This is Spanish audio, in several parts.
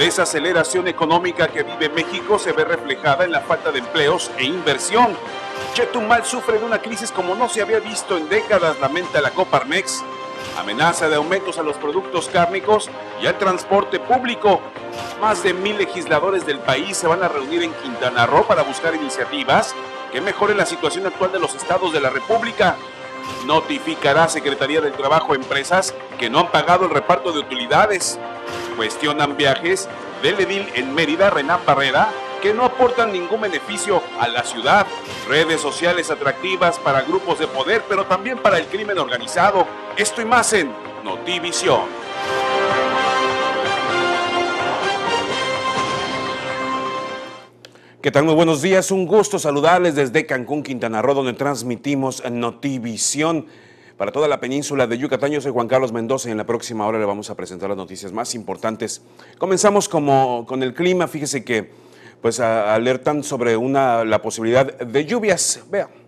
desaceleración económica que vive México se ve reflejada en la falta de empleos e inversión. Chetumal sufre de una crisis como no se había visto en décadas, lamenta la Coparmex. Amenaza de aumentos a los productos cárnicos y al transporte público. Más de mil legisladores del país se van a reunir en Quintana Roo para buscar iniciativas que mejoren la situación actual de los estados de la República. Notificará Secretaría del Trabajo empresas que no han pagado el reparto de utilidades. Cuestionan viajes del edil en Mérida, Renan Barrera, que no aportan ningún beneficio a la ciudad. Redes sociales atractivas para grupos de poder, pero también para el crimen organizado. Esto y más en Notivisión. ¿Qué tal? Muy buenos días. Un gusto saludarles desde Cancún, Quintana Roo, donde transmitimos Notivisión para toda la península de Yucatán. Yo soy Juan Carlos Mendoza y en la próxima hora le vamos a presentar las noticias más importantes. Comenzamos como con el clima. Fíjese que pues alertan sobre una, la posibilidad de lluvias. Vea.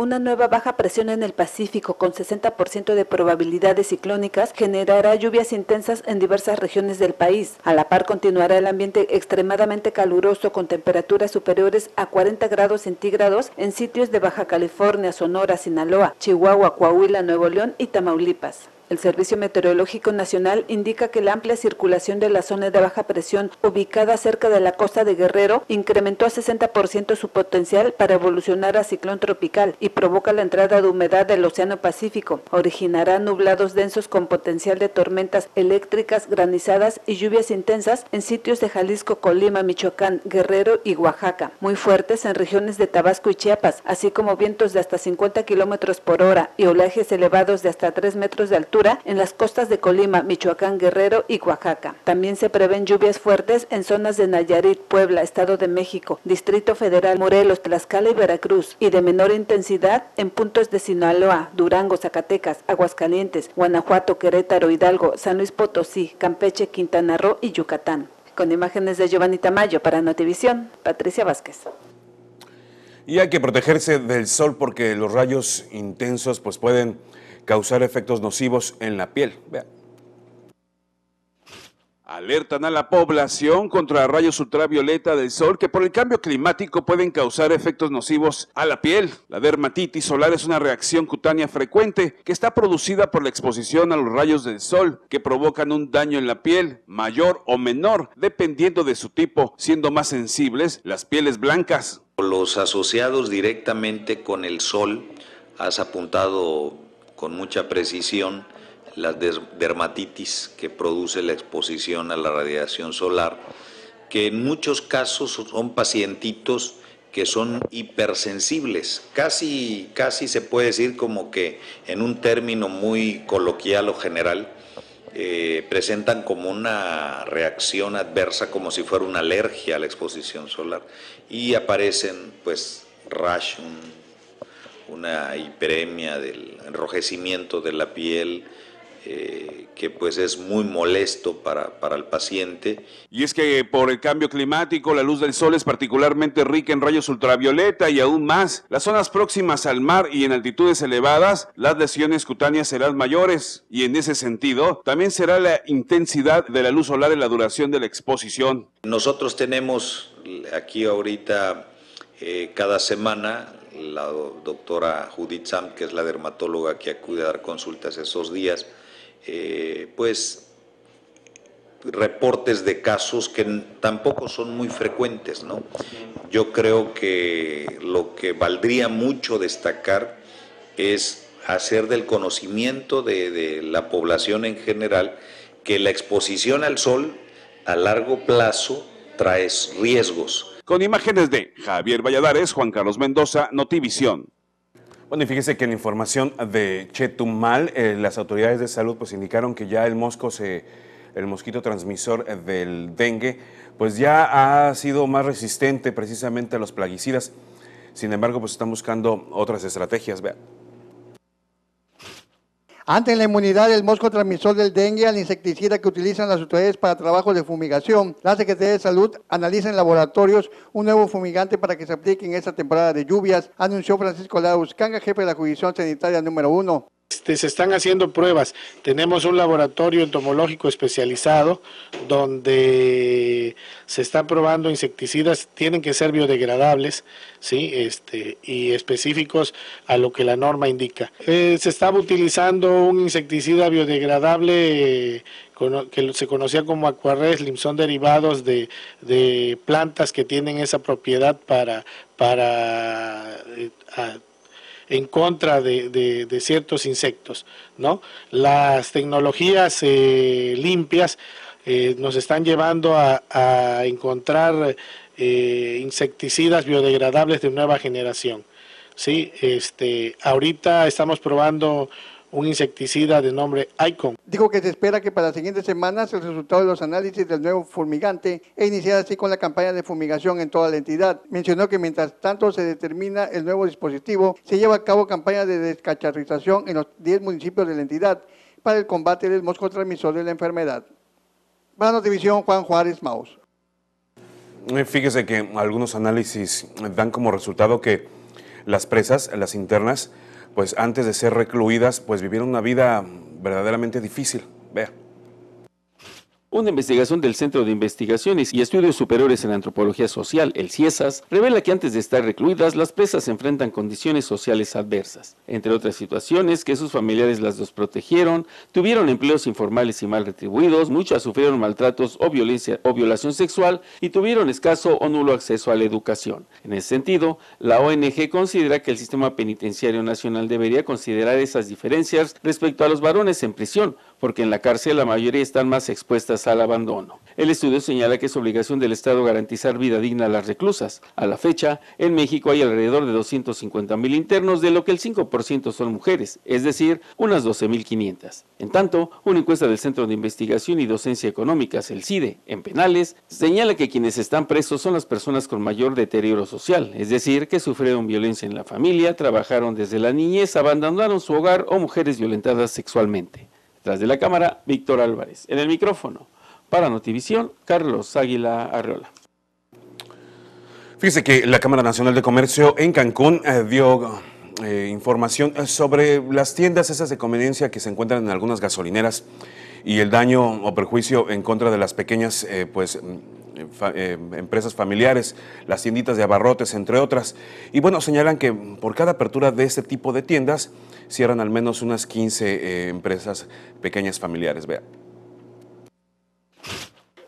Una nueva baja presión en el Pacífico con 60% de probabilidades ciclónicas generará lluvias intensas en diversas regiones del país. A la par continuará el ambiente extremadamente caluroso con temperaturas superiores a 40 grados centígrados en sitios de Baja California, Sonora, Sinaloa, Chihuahua, Coahuila, Nuevo León y Tamaulipas. El Servicio Meteorológico Nacional indica que la amplia circulación de la zona de baja presión ubicada cerca de la costa de Guerrero incrementó a 60% su potencial para evolucionar a ciclón tropical y provoca la entrada de humedad del Océano Pacífico. Originará nublados densos con potencial de tormentas eléctricas, granizadas y lluvias intensas en sitios de Jalisco, Colima, Michoacán, Guerrero y Oaxaca, muy fuertes en regiones de Tabasco y Chiapas, así como vientos de hasta 50 kilómetros por hora y oleajes elevados de hasta 3 metros de altura en las costas de Colima, Michoacán, Guerrero y Oaxaca. También se prevén lluvias fuertes en zonas de Nayarit, Puebla, Estado de México, Distrito Federal, Morelos, Tlaxcala y Veracruz, y de menor intensidad en puntos de Sinaloa, Durango, Zacatecas, Aguascalientes, Guanajuato, Querétaro, Hidalgo, San Luis Potosí, Campeche, Quintana Roo y Yucatán. Con imágenes de Giovanni Tamayo para Notivisión, Patricia Vázquez. Y hay que protegerse del sol porque los rayos intensos pues pueden causar efectos nocivos en la piel. Alertan a la población contra rayos ultravioleta del sol que por el cambio climático pueden causar efectos nocivos a la piel. La dermatitis solar es una reacción cutánea frecuente que está producida por la exposición a los rayos del sol que provocan un daño en la piel, mayor o menor, dependiendo de su tipo, siendo más sensibles las pieles blancas. Los asociados directamente con el sol, has apuntado con mucha precisión la dermatitis que produce la exposición a la radiación solar, que en muchos casos son pacientitos que son hipersensibles, casi, casi se puede decir como que en un término muy coloquial o general, eh, presentan como una reacción adversa, como si fuera una alergia a la exposición solar, y aparecen pues rash, una hiperemia del enrojecimiento de la piel, eh, que pues es muy molesto para, para, el paciente. Y es que por el cambio climático, la luz del sol es particularmente rica en rayos ultravioleta y aún más, las zonas próximas al mar y en altitudes elevadas, las lesiones cutáneas serán mayores y en ese sentido también será la intensidad de la luz solar en la duración de la exposición. Nosotros tenemos aquí ahorita eh, cada semana la doctora Judith Sam, que es la dermatóloga que acude a dar consultas esos días, eh, pues reportes de casos que tampoco son muy frecuentes, ¿no? Yo creo que lo que valdría mucho destacar es hacer del conocimiento de, de la población en general que la exposición al sol a largo plazo trae riesgos con imágenes de Javier Valladares, Juan Carlos Mendoza, Notivisión. Bueno, y fíjese que en información de Chetumal, eh, las autoridades de salud pues indicaron que ya el mosco se, el mosquito transmisor del dengue, pues ya ha sido más resistente precisamente a los plaguicidas. Sin embargo, pues están buscando otras estrategias. Vean. Ante la inmunidad del mosco transmisor del dengue al insecticida que utilizan las autoridades para trabajos de fumigación, la Secretaría de Salud analiza en laboratorios un nuevo fumigante para que se aplique en esta temporada de lluvias, anunció Francisco Lara Uscanga, jefe de la Jurisdicción Sanitaria número uno. Este, se están haciendo pruebas. Tenemos un laboratorio entomológico especializado donde se están probando insecticidas, tienen que ser biodegradables ¿sí? este, y específicos a lo que la norma indica. Eh, se estaba utilizando un insecticida biodegradable que se conocía como aquarreslim, son derivados de, plantas que tienen esa propiedad para, para eh, en contra de, ciertos insectos. ¿no? Las tecnologías eh, limpias eh, nos están llevando a, encontrar eh, insecticidas biodegradables de nueva generación. ¿sí? Este, ahorita estamos probando un insecticida de nombre Icon. Dijo que se espera que para las siguientes semanas el resultado de los análisis del nuevo fumigante e iniciar así con la campaña de fumigación en toda la entidad. Mencionó que mientras tanto se determina el nuevo dispositivo, se lleva a cabo campaña de descacharrización en los 10 municipios de la entidad para el combate del mosco transmisor de la enfermedad. Para Notivisión, Juan Juárez Maus. Eh, fíjese que algunos análisis dan como resultado que las presas, las internas, pues antes de ser recluidas, pues vivieron una vida verdaderamente difícil. Vea. Una investigación del Centro de Investigaciones y Estudios Superiores en Antropología Social, el CIESAS, revela que antes de estar recluidas, las presas enfrentan condiciones sociales adversas. Entre otras situaciones, que sus familiares las desprotegieron, tuvieron empleos informales y mal retribuidos, muchas sufrieron maltratos o violencia o violación sexual y tuvieron escaso o nulo acceso a la educación. En ese sentido, la ONG considera que el sistema penitenciario nacional debería considerar esas diferencias respecto a los varones en prisión, porque en la cárcel la mayoría están más expuestas al abandono. El estudio señala que es obligación del Estado garantizar vida digna a las reclusas. A la fecha, en México hay alrededor de 250 mil internos, de lo que el 5% son mujeres, es decir, unas 12.500. En tanto, una encuesta del Centro de Investigación y Docencia Económicas, el CIDE, en penales, señala que quienes están presos son las personas con mayor deterioro social, es decir, que sufrieron violencia en la familia, trabajaron desde la niñez, abandonaron su hogar o mujeres violentadas sexualmente. Tras de la cámara, Víctor Álvarez. En el micrófono, para Notivisión, Carlos Águila Arreola. Fíjese que la Cámara Nacional de Comercio en Cancún eh, dio eh, información sobre las tiendas esas de conveniencia que se encuentran en algunas gasolineras y el daño o perjuicio en contra de las pequeñas eh, pues, mm, empresas familiares, las tienditas de abarrotes, entre otras. Y bueno, señalan que por cada apertura de este tipo de tiendas, cierran al menos unas 15 eh, empresas pequeñas familiares. Vea.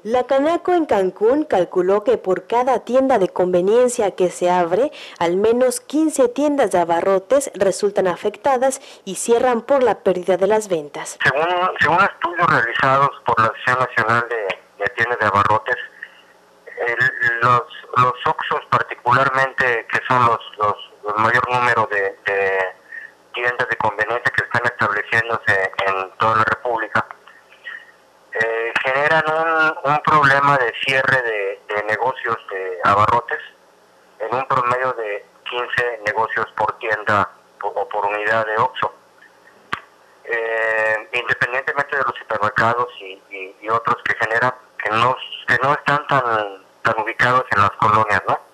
La Canaco en Cancún calculó que por cada tienda de conveniencia que se abre, al menos 15 tiendas de abarrotes resultan afectadas y cierran por la pérdida de las ventas. Según, estudios realizados por la Asociación Nacional de, Tiendas de Abarrotes, los, los Oxos particularmente, que son los, los, mayor número de tiendas de conveniencia que están estableciéndose en toda la República, eh, generan un, un, problema de cierre de, negocios de abarrotes en un promedio de 15 negocios por tienda o por unidad de OXO. Eh, independientemente de los supermercados y, y, otros que generan, que no, que no están tan, tan ubicados en las colonias, ¿no?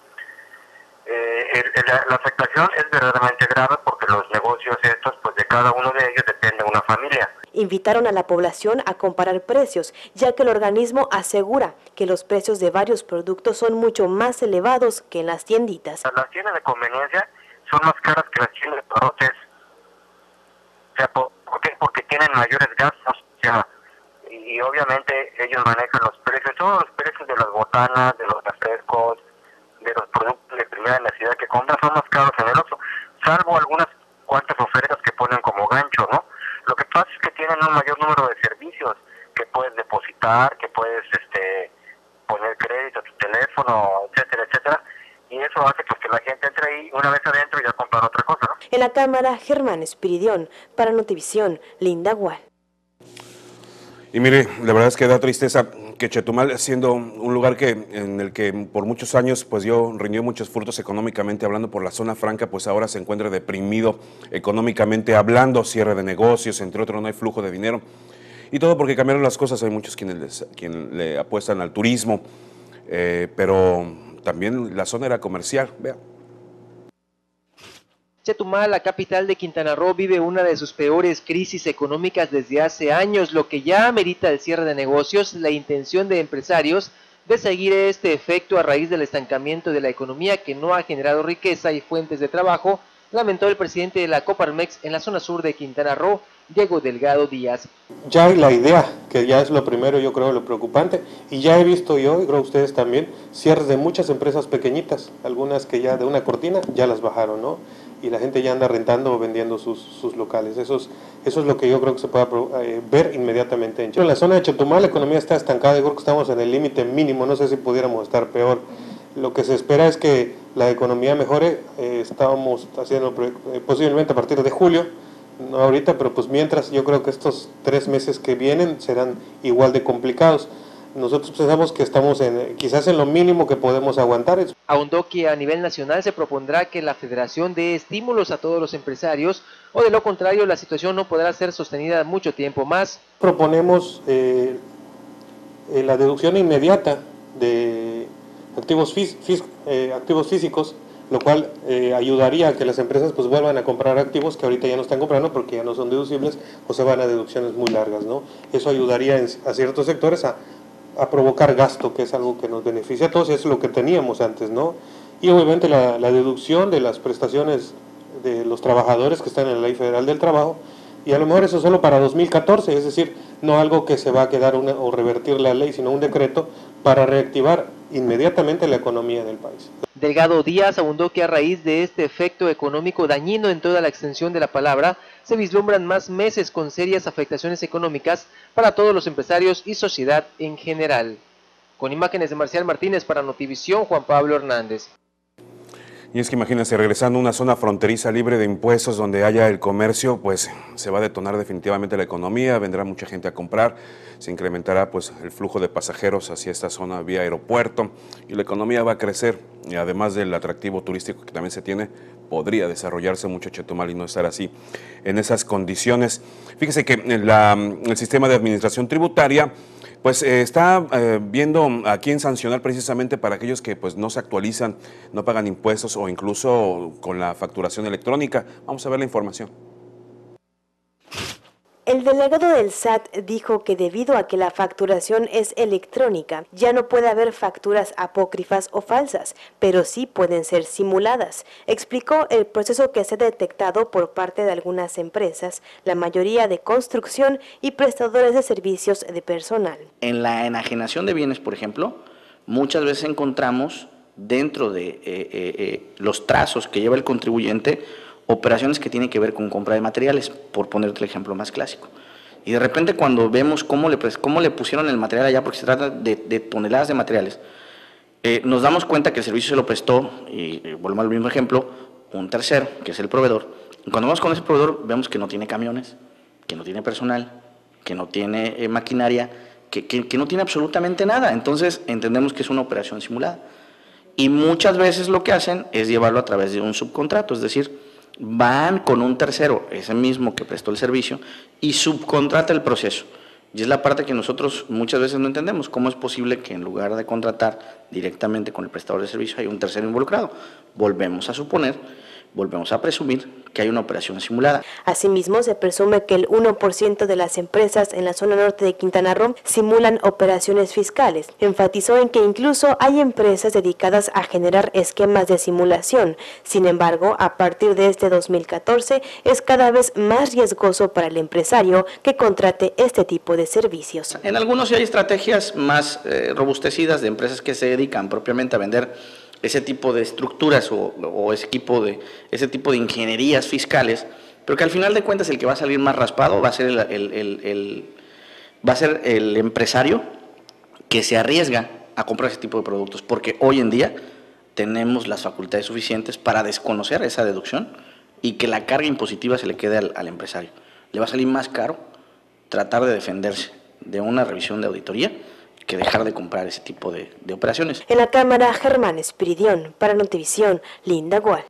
Eh, la, afectación es verdaderamente grave porque los negocios estos, pues de cada uno de ellos depende una familia. Invitaron a la población a comparar precios, ya que el organismo asegura que los precios de varios productos son mucho más elevados que en las tienditas. Las tiendas de conveniencia son más caras que las tiendas de productos. O sea, ¿por, qué? Porque tienen mayores gastos. y obviamente ellos manejan los precios, todos los de las botanas, de los refrescos, de los productos de primera necesidad que compran son más caros en el otro, salvo algunas cuantas ofertas que ponen como gancho, ¿no? Lo que pasa es que tienen un mayor número de servicios que puedes depositar, que puedes este poner crédito a tu teléfono, etcétera, etcétera, y eso hace pues, que la gente entre ahí una vez adentro y ya comprar otra cosa, ¿no? En la cámara, Germán Espiridión, para Notivisión, Linda Gual. Y mire, la verdad es que da tristeza que Chetumal, siendo un lugar que, en el que por muchos años pues yo rindió muchos frutos económicamente hablando por la zona franca, pues ahora se encuentra deprimido económicamente hablando, cierre de negocios, entre otros, no hay flujo de dinero. Y todo porque cambiaron las cosas, hay muchos quienes, quienes le apuestan al turismo, eh, pero también la zona era comercial, vea. Chetumal, la capital de Quintana Roo, vive una de sus peores crisis económicas desde hace años, lo que ya amerita el cierre de negocios, la intención de empresarios de seguir este efecto a raíz del estancamiento de la economía que no ha generado riqueza y fuentes de trabajo, lamentó el presidente de la Coparmex en la zona sur de Quintana Roo, Diego Delgado Díaz. Ya hay la idea, que ya es lo primero, yo creo, lo preocupante, y ya he visto yo, y creo ustedes también, cierres de muchas empresas pequeñitas, algunas que ya de una cortina ya las bajaron, ¿no? Y la gente ya anda rentando o vendiendo sus, sus locales. Eso es, eso es lo que yo creo que se puede eh, ver inmediatamente en En la zona de Chetumal la economía está estancada, yo creo que estamos en el límite mínimo, no sé si pudiéramos estar peor. Lo que se espera es que la economía mejore, eh, estábamos haciendo eh, posiblemente a partir de julio, no ahorita, pero pues mientras yo creo que estos tres meses que vienen serán igual de complicados nosotros pensamos que estamos en, quizás en lo mínimo que podemos aguantar. Ahondó que a nivel nacional se propondrá que la federación dé estímulos a todos los empresarios o de lo contrario la situación no podrá ser sostenida mucho tiempo más. Proponemos eh, eh, la deducción inmediata de activos, eh, activos físicos, lo cual ayudaría a que las empresas pues vuelvan a comprar activos que ahorita ya no están comprando porque ya no son deducibles o se van a deducciones muy largas. ¿no? Eso ayudaría a ciertos sectores a a provocar gasto, que es algo que nos beneficia a todos y es lo que teníamos antes, ¿no? Y obviamente la, deducción de las prestaciones de los trabajadores que están en la Ley Federal del Trabajo, y a lo mejor eso solo para 2014, es decir, no algo que se va a quedar o revertir la ley, sino un decreto para reactivar inmediatamente la economía del país. Delgado Díaz abundó que a raíz de este efecto económico dañino en toda la extensión de la palabra, se vislumbran más meses con serias afectaciones económicas para todos los empresarios y sociedad en general. Con imágenes de Marcial Martínez para Notivisión, Juan Pablo Hernández. Y es que imagínense, regresando a una zona fronteriza libre de impuestos donde haya el comercio, pues se va a detonar definitivamente la economía, vendrá mucha gente a comprar, se incrementará pues el flujo de pasajeros hacia esta zona vía aeropuerto y la economía va a crecer. Y además del atractivo turístico que también se tiene, podría desarrollarse mucho Chetumal y no estar así en esas condiciones. Fíjese que el sistema de administración tributaria pues eh, está eh, viendo a quién sancionar precisamente para aquellos que pues no se actualizan, no pagan impuestos o incluso con la facturación electrónica. Vamos a ver la información. El delegado del SAT dijo que debido a que la facturación es electrónica, ya no puede haber facturas apócrifas o falsas, pero sí pueden ser simuladas. Explicó el proceso que se ha detectado por parte de algunas empresas, la mayoría de construcción y prestadores de servicios de personal. En la enajenación de bienes, por ejemplo, muchas veces encontramos dentro de eh, eh, eh, los trazos que lleva el contribuyente operaciones que tienen que ver con compra de materiales, por ponerte el ejemplo más clásico. Y de repente cuando vemos cómo le, cómo le pusieron el material allá, porque se trata de, toneladas de materiales, eh, nos damos cuenta que el servicio se lo prestó, y eh, volvemos al mismo ejemplo, un tercero, que es el proveedor. Y cuando vamos con ese proveedor, vemos que no tiene camiones, que no tiene personal, que no tiene eh, maquinaria, que, que no tiene absolutamente nada. Entonces entendemos que es una operación simulada. Y muchas veces lo que hacen es llevarlo a través de un subcontrato, es decir, van con un tercero, ese mismo que prestó el servicio, y subcontrata el proceso. Y es la parte que nosotros muchas veces no entendemos. ¿Cómo es posible que en lugar de contratar directamente con el prestador de servicio hay un tercero involucrado? Volvemos a suponer volvemos a presumir que hay una operación simulada. Asimismo, se presume que el 1% de las empresas en la zona norte de Quintana Roo simulan operaciones fiscales. Enfatizó en que incluso hay empresas dedicadas a generar esquemas de simulación. Sin embargo, a partir de este 2014 es cada vez más riesgoso para el empresario que contrate este tipo de servicios. En algunos hay estrategias más eh, robustecidas de empresas que se dedican propiamente a vender ese tipo de estructuras o, ese, tipo de, ese tipo de ingenierías fiscales, pero que al final de cuentas el que va a salir más raspado va a ser el, va a ser el empresario que se arriesga a comprar ese tipo de productos, porque hoy en día tenemos las facultades suficientes para desconocer esa deducción y que la carga impositiva se le quede al, al empresario. Le va a salir más caro tratar de defenderse de una revisión de auditoría que dejar de comprar ese tipo de, operaciones. En la Cámara, Germán Espiridión, para Notivisión, Linda Gual.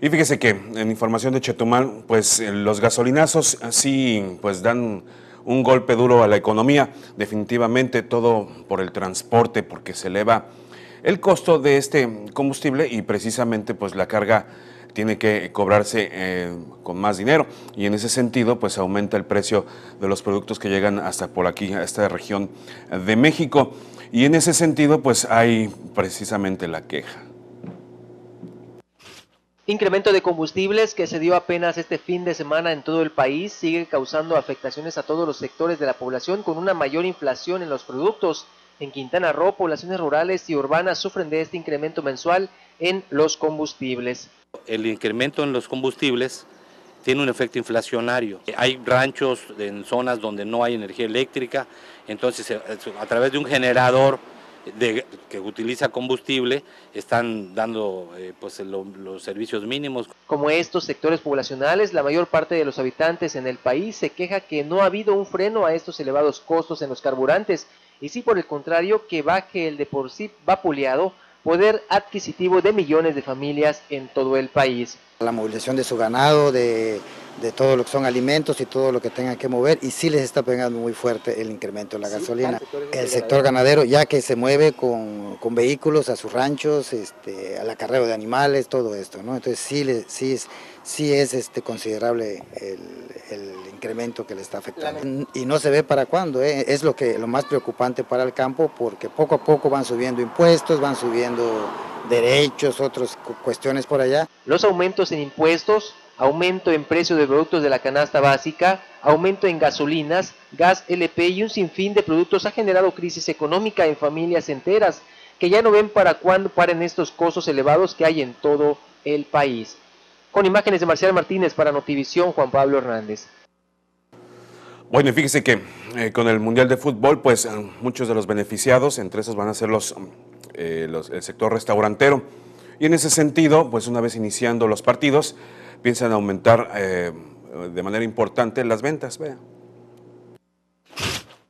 Y fíjese que en información de Chetumal, pues eh, los gasolinazos sí pues dan un golpe duro a la economía, definitivamente todo por el transporte, porque se eleva el costo de este combustible y precisamente pues la carga tiene que cobrarse eh, con más dinero y en ese sentido pues aumenta el precio de los productos que llegan hasta por aquí, a esta región de México. Y en ese sentido pues hay precisamente la queja. Incremento de combustibles que se dio apenas este fin de semana en todo el país sigue causando afectaciones a todos los sectores de la población con una mayor inflación en los productos. En Quintana Roo, poblaciones rurales y urbanas sufren de este incremento mensual en los combustibles. El incremento en los combustibles tiene un efecto inflacionario. Hay ranchos en zonas donde no hay energía eléctrica, entonces eh, a través de un generador que utiliza combustible están dando eh, pues los servicios mínimos. Como estos sectores poblacionales, la mayor parte de los habitantes en el país se queja que no ha habido un freno a estos elevados costos en los carburantes y sí por el contrario que baje el de por sí vapuleado poder adquisitivo de millones de familias en todo el país. La movilización de su ganado, de, de, todo lo que son alimentos y todo lo que tengan que mover y sí les está pegando muy fuerte el incremento de la gasolina. El sector ganadero ya que se mueve con, con vehículos a sus ranchos, este, al acarreo de animales, todo esto, ¿no? Entonces sí, sí, sí es este, considerable el, el incremento que le está afectando. Y no se ve para cuándo, ¿eh? es lo, que, lo más preocupante para el campo porque poco a poco van subiendo impuestos, van subiendo derechos, otras cuestiones por allá. Los aumentos en impuestos, aumento en precio de productos de la canasta básica, aumento en gasolinas, gas LP y un sinfín de productos ha generado crisis económica en familias enteras que ya no ven para cuándo paren estos costos elevados que hay en todo el país. Con imágenes de Marcial Martínez para Notivisión, Juan Pablo Hernández. Bueno, y fíjese que eh, con el Mundial de Fútbol, pues eh, muchos de los beneficiados, entre esos van a ser los, eh, el sector restaurantero. Y en ese sentido, pues una vez iniciando los partidos, piensan aumentar de manera importante las ventas. Vea.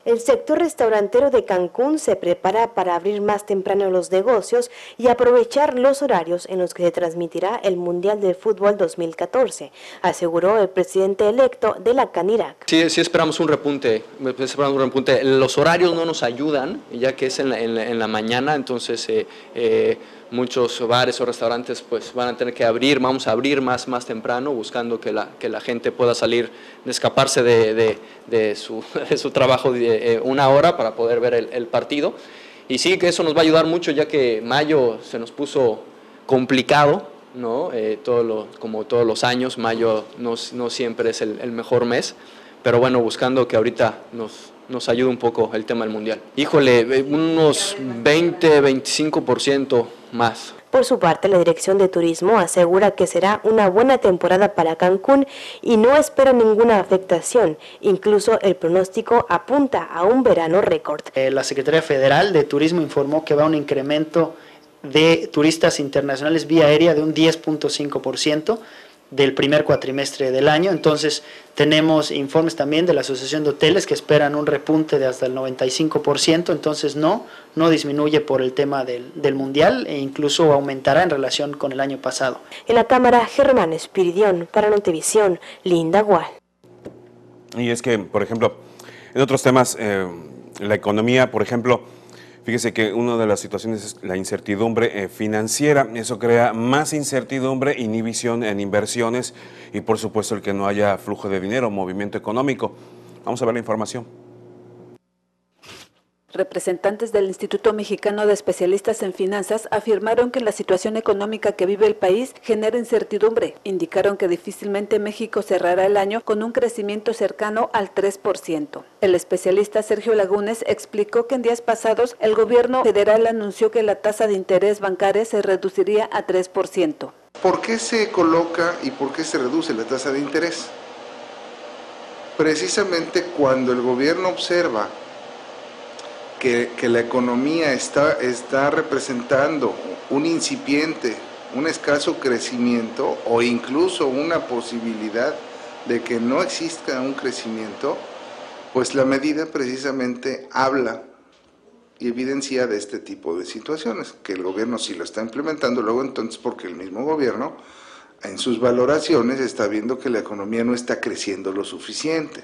El sector restaurantero de Cancún se prepara para abrir más temprano los negocios y aprovechar los horarios en los que se transmitirá el Mundial de Fútbol 2014, aseguró el presidente electo de la Canirac. Sí, sí esperamos un repunte, esperamos un repunte. Los horarios no nos ayudan, ya que es en la, mañana, entonces... Eh, eh, muchos bares o restaurantes pues van a tener que abrir, vamos a abrir más, más temprano buscando que la, que la gente pueda salir, escaparse de, de, su, su, trabajo de, eh, una hora para poder ver el, partido. Y sí que eso nos va a ayudar mucho ya que mayo se nos puso complicado, ¿no? Eh, todo lo, como todos los años, mayo no, no siempre es el, el mejor mes, pero bueno, buscando que ahorita nos, nos ayude un poco el tema del mundial. Híjole, eh, unos 20, 25% más. Por su parte, la Dirección de Turismo asegura que será una buena temporada para Cancún y no espera ninguna afectación. Incluso el pronóstico apunta a un verano récord. Eh, la Secretaría Federal de Turismo informó que va a un incremento de turistas internacionales vía aérea de un 10.5% del primer cuatrimestre del año. Entonces tenemos informes también de la Asociación de Hoteles que esperan un repunte de hasta el 95%, entonces no, no disminuye por el tema del, del Mundial e incluso aumentará en relación con el año pasado. En la Cámara, Germán Espiridión, para Notevisión, Linda Gual. Y es que, por ejemplo, en otros temas, eh, la economía, por ejemplo, Fíjese que una de las situaciones es la incertidumbre eh, financiera. Eso crea más incertidumbre, inhibición en inversiones y por supuesto el que no haya flujo de dinero, movimiento económico. Vamos a ver la información. Representantes del Instituto Mexicano de Especialistas en Finanzas afirmaron que la situación económica que vive el país genera incertidumbre. Indicaron que difícilmente México cerrará el año con un crecimiento cercano al 3%. El especialista Sergio Lagunes explicó que en días pasados el gobierno federal anunció que la tasa de interés bancaria se reduciría a 3%. ¿Por qué se coloca y por qué se reduce la tasa de interés? Precisamente cuando el gobierno observa que, la economía está, está representando un incipiente, un escaso crecimiento o incluso una posibilidad de que no exista un crecimiento, pues la medida precisamente habla y evidencia de este tipo de situaciones, que el gobierno sí lo está implementando, luego entonces porque el mismo gobierno en sus valoraciones está viendo que la economía no está creciendo lo suficiente.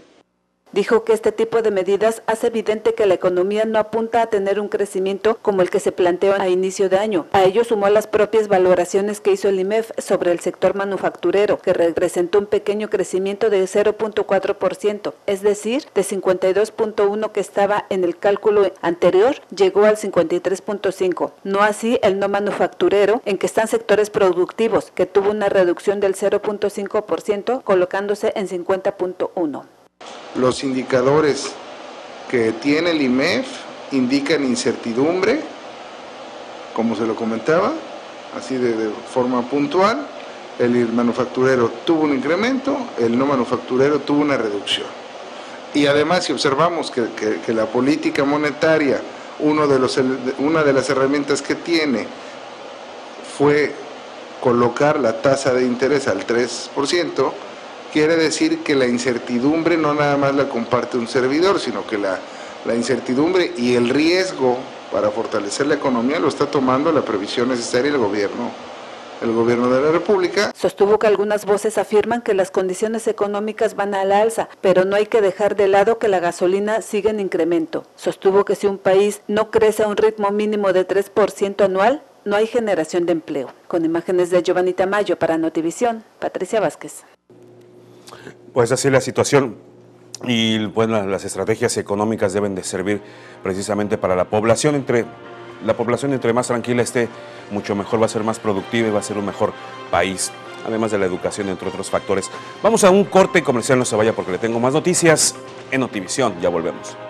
Dijo que este tipo de medidas hace evidente que la economía no apunta a tener un crecimiento como el que se planteó a inicio de año. A ello sumó las propias valoraciones que hizo el IMEF sobre el sector manufacturero, que representó un pequeño crecimiento de 0.4%, es decir, de 52.1 que estaba en el cálculo anterior, llegó al 53.5. No así el no manufacturero, en que están sectores productivos, que tuvo una reducción del 0.5%, colocándose en 50.1. Los indicadores que tiene el IMEF indican incertidumbre, como se lo comentaba, así de, forma puntual. El manufacturero tuvo un incremento, el no manufacturero tuvo una reducción. Y además, si observamos que la política monetaria, uno de los, una de las herramientas que tiene fue colocar la tasa de interés al 3%, quiere decir que la incertidumbre no nada más la comparte un servidor, sino que la, incertidumbre y el riesgo para fortalecer la economía lo está tomando la previsión necesaria el gobierno el gobierno de la República. Sostuvo que algunas voces afirman que las condiciones económicas van a la alza, pero no hay que dejar de lado que la gasolina sigue en incremento. Sostuvo que si un país no crece a un ritmo mínimo de 3% anual, no hay generación de empleo. Con imágenes de Giovanni Tamayo para Notivisión, Patricia Vázquez. Pues así la situación y bueno, las estrategias económicas deben de servir precisamente para la población. Entre la población entre más tranquila esté, mucho mejor va a ser más productiva y va a ser un mejor país. Además de la educación, entre otros factores. Vamos a un corte comercial, no se vaya porque le tengo más noticias en Notivisión. Ya volvemos.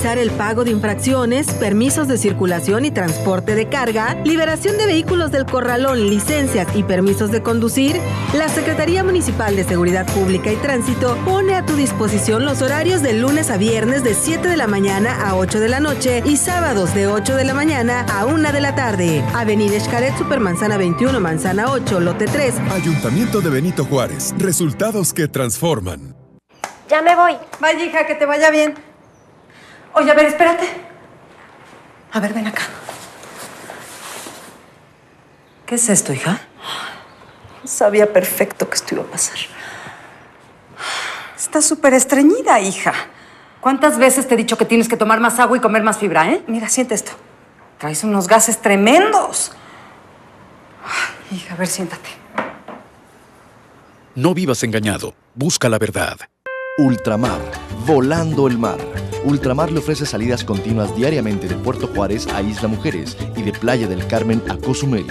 Realizar el pago de infracciones, permisos de circulación y transporte de carga, liberación de vehículos del corralón, licencias y permisos de conducir? La Secretaría Municipal de Seguridad Pública y Tránsito pone a tu disposición los horarios de lunes a viernes de 7 de la mañana a 8 de la noche y sábados de 8 de la mañana a 1 de la tarde. Avenida Escaret, Supermanzana 21, Manzana 8, Lote 3. Ayuntamiento de Benito Juárez. Resultados que transforman. Ya me voy. Vaya, hija, que te vaya bien. Oye, a ver, espérate. A ver, ven acá. ¿Qué es esto, hija? Sabía perfecto que esto iba a pasar. Estás súper estreñida, hija. ¿Cuántas veces te he dicho que tienes que tomar más agua y comer más fibra, eh? Mira, siente esto. Traes unos gases tremendos. Ay, hija, a ver, siéntate. No vivas engañado. Busca la verdad. Ultramar, volando el mar. Ultramar le ofrece salidas continuas diariamente de Puerto Juárez a Isla Mujeres y de Playa del Carmen a Cozumel.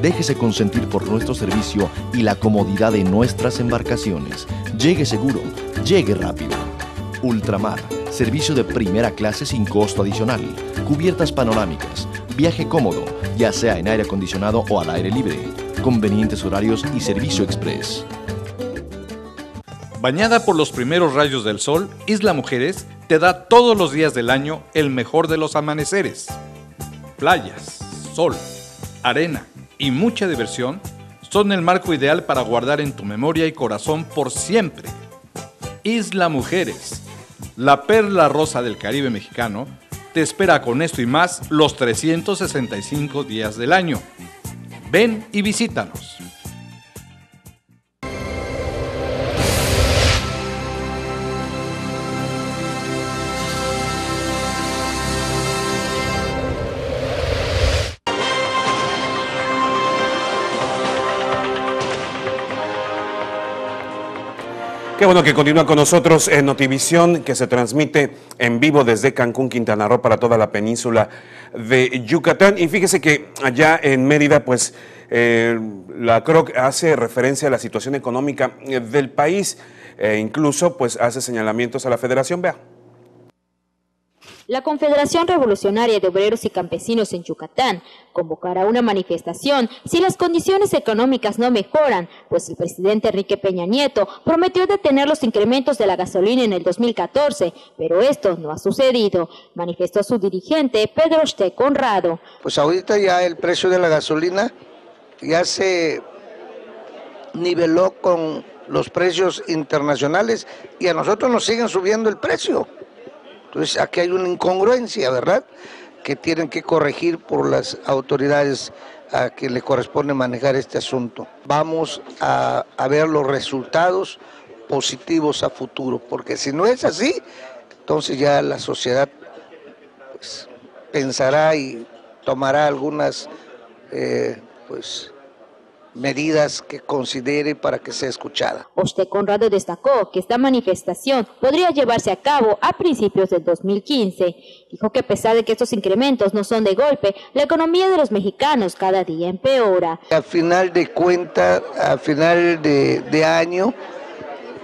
Déjese consentir por nuestro servicio y la comodidad de nuestras embarcaciones. Llegue seguro, llegue rápido. Ultramar, servicio de primera clase sin costo adicional. Cubiertas panorámicas, viaje cómodo, ya sea en aire acondicionado o al aire libre. Convenientes horarios y servicio express. Bañada por los primeros rayos del sol, Isla Mujeres te da todos los días del año el mejor de los amaneceres. Playas, sol, arena y mucha diversión son el marco ideal para guardar en tu memoria y corazón por siempre. Isla Mujeres, la perla rosa del Caribe mexicano, te espera con esto y más los 365 días del año. Ven y visítanos. Qué bueno que continúa con nosotros en Notivisión, que se transmite en vivo desde Cancún, Quintana Roo, para toda la península de Yucatán. Y fíjese que allá en Mérida, pues Eh, la CROC hace referencia a la situación económica del país e incluso pues hace señalamientos a la federación. Vea. La Confederación Revolucionaria de Obreros y Campesinos en Yucatán convocará una manifestación si las condiciones económicas no mejoran, pues el presidente Enrique Peña Nieto prometió detener los incrementos de la gasolina en el 2014, pero esto no ha sucedido, manifestó su dirigente Pedro Ste Conrado. Pues ahorita ya el precio de la gasolina ya se niveló con los precios internacionales y a nosotros nos siguen subiendo el precio. Entonces aquí hay una incongruencia, ¿verdad? Que tienen que corregir por las autoridades a que le corresponde manejar este asunto. Vamos a, ver los resultados positivos a futuro, porque si no es así, entonces ya la sociedad pues, pensará y tomará algunas eh, pues, medidas que considere para que sea escuchada. Usted Conrado destacó que esta manifestación podría llevarse a cabo a principios del 2015. Dijo que a pesar de que estos incrementos no son de golpe, la economía de los mexicanos cada día empeora. A final de cuenta, a final de, de año,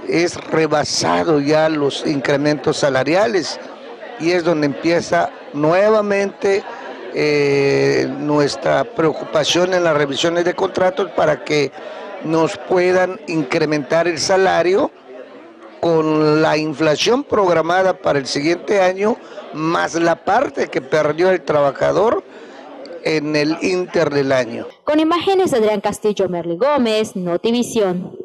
es rebasado ya los incrementos salariales y es donde empieza nuevamente eh, nuestra preocupación en las revisiones de contratos para que nos puedan incrementar el salario con la inflación programada para el siguiente año, más la parte que perdió el trabajador en el inter del año. Con imágenes de Adrián Castillo Merli Gómez, Notivisión.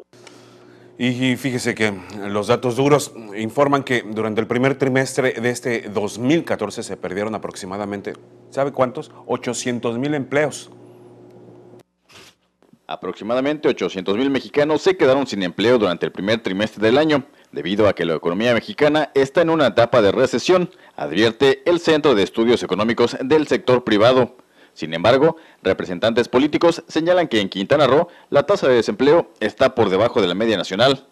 Y fíjese que los datos duros informan que durante el primer trimestre de este 2014 se perdieron aproximadamente, ¿sabe cuántos? 800 mil empleos. Aproximadamente 800 mil mexicanos se quedaron sin empleo durante el primer trimestre del año, debido a que la economía mexicana está en una etapa de recesión, advierte el Centro de Estudios Económicos del Sector Privado. Sin embargo, representantes políticos señalan que en Quintana Roo la tasa de desempleo está por debajo de la media nacional.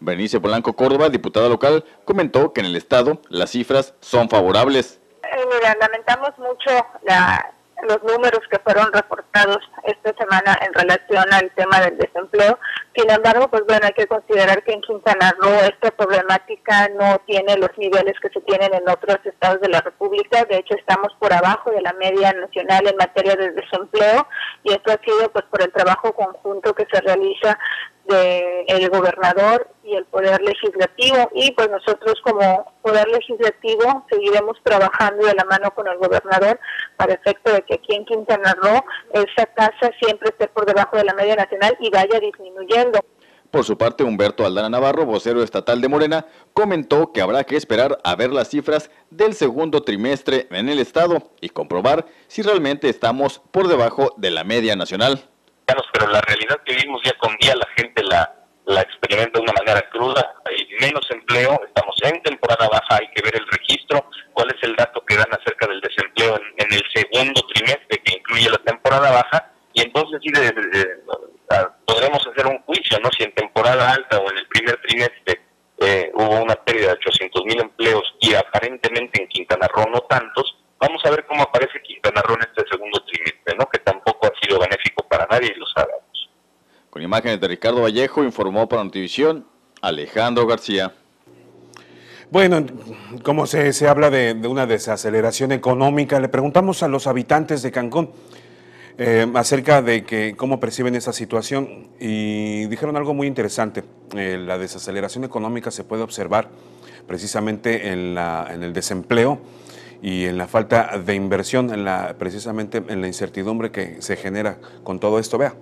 Bernice Polanco Córdoba, diputada local, comentó que en el estado las cifras son favorables. Eh, mira, lamentamos mucho la, los números que fueron reportados esta semana en relación al tema del desempleo. Sin embargo, pues bueno, hay que considerar que en Quintana Roo esta problemática no tiene los niveles que se tienen en otros estados de la República. De hecho, estamos por abajo de la media nacional en materia de desempleo y esto ha sido pues por el trabajo conjunto que se realiza del gobernador y el poder legislativo y pues nosotros como poder legislativo seguiremos trabajando de la mano con el gobernador para efecto de que aquí en Quintana Roo esa tasa siempre esté por debajo de la media nacional y vaya disminuyendo. Por su parte, Humberto Aldana Navarro, vocero estatal de Morena, comentó que habrá que esperar a ver las cifras del segundo trimestre en el estado y comprobar si realmente estamos por debajo de la media nacional pero la realidad que vivimos día con día la gente la, experimenta de una manera cruda. Hay menos empleo, estamos en temporada baja, hay que ver el registro, cuál es el dato que dan acerca del desempleo en, el segundo trimestre que incluye la temporada baja, y entonces sí podremos hacer un juicio, ¿no? Si en temporada alta o en el primer trimestre eh, hubo una pérdida de 800 mil empleos y aparentemente en Quintana Roo no tantos, vamos a ver cómo aparece Quintana Roo en este segundo trimestre, ¿no? Que tampoco ha sido benéfico para nadie y lo sabemos. Con imágenes de Ricardo Vallejo, informó para Notivisión Alejandro García. Bueno, como se, se habla de, una desaceleración económica, le preguntamos a los habitantes de Cancún eh, acerca de que cómo perciben esa situación y dijeron algo muy interesante. Eh, la desaceleración económica se puede observar precisamente en, la, en el desempleo y en la falta de inversión, en la, precisamente en la incertidumbre que se genera con todo esto. Vea.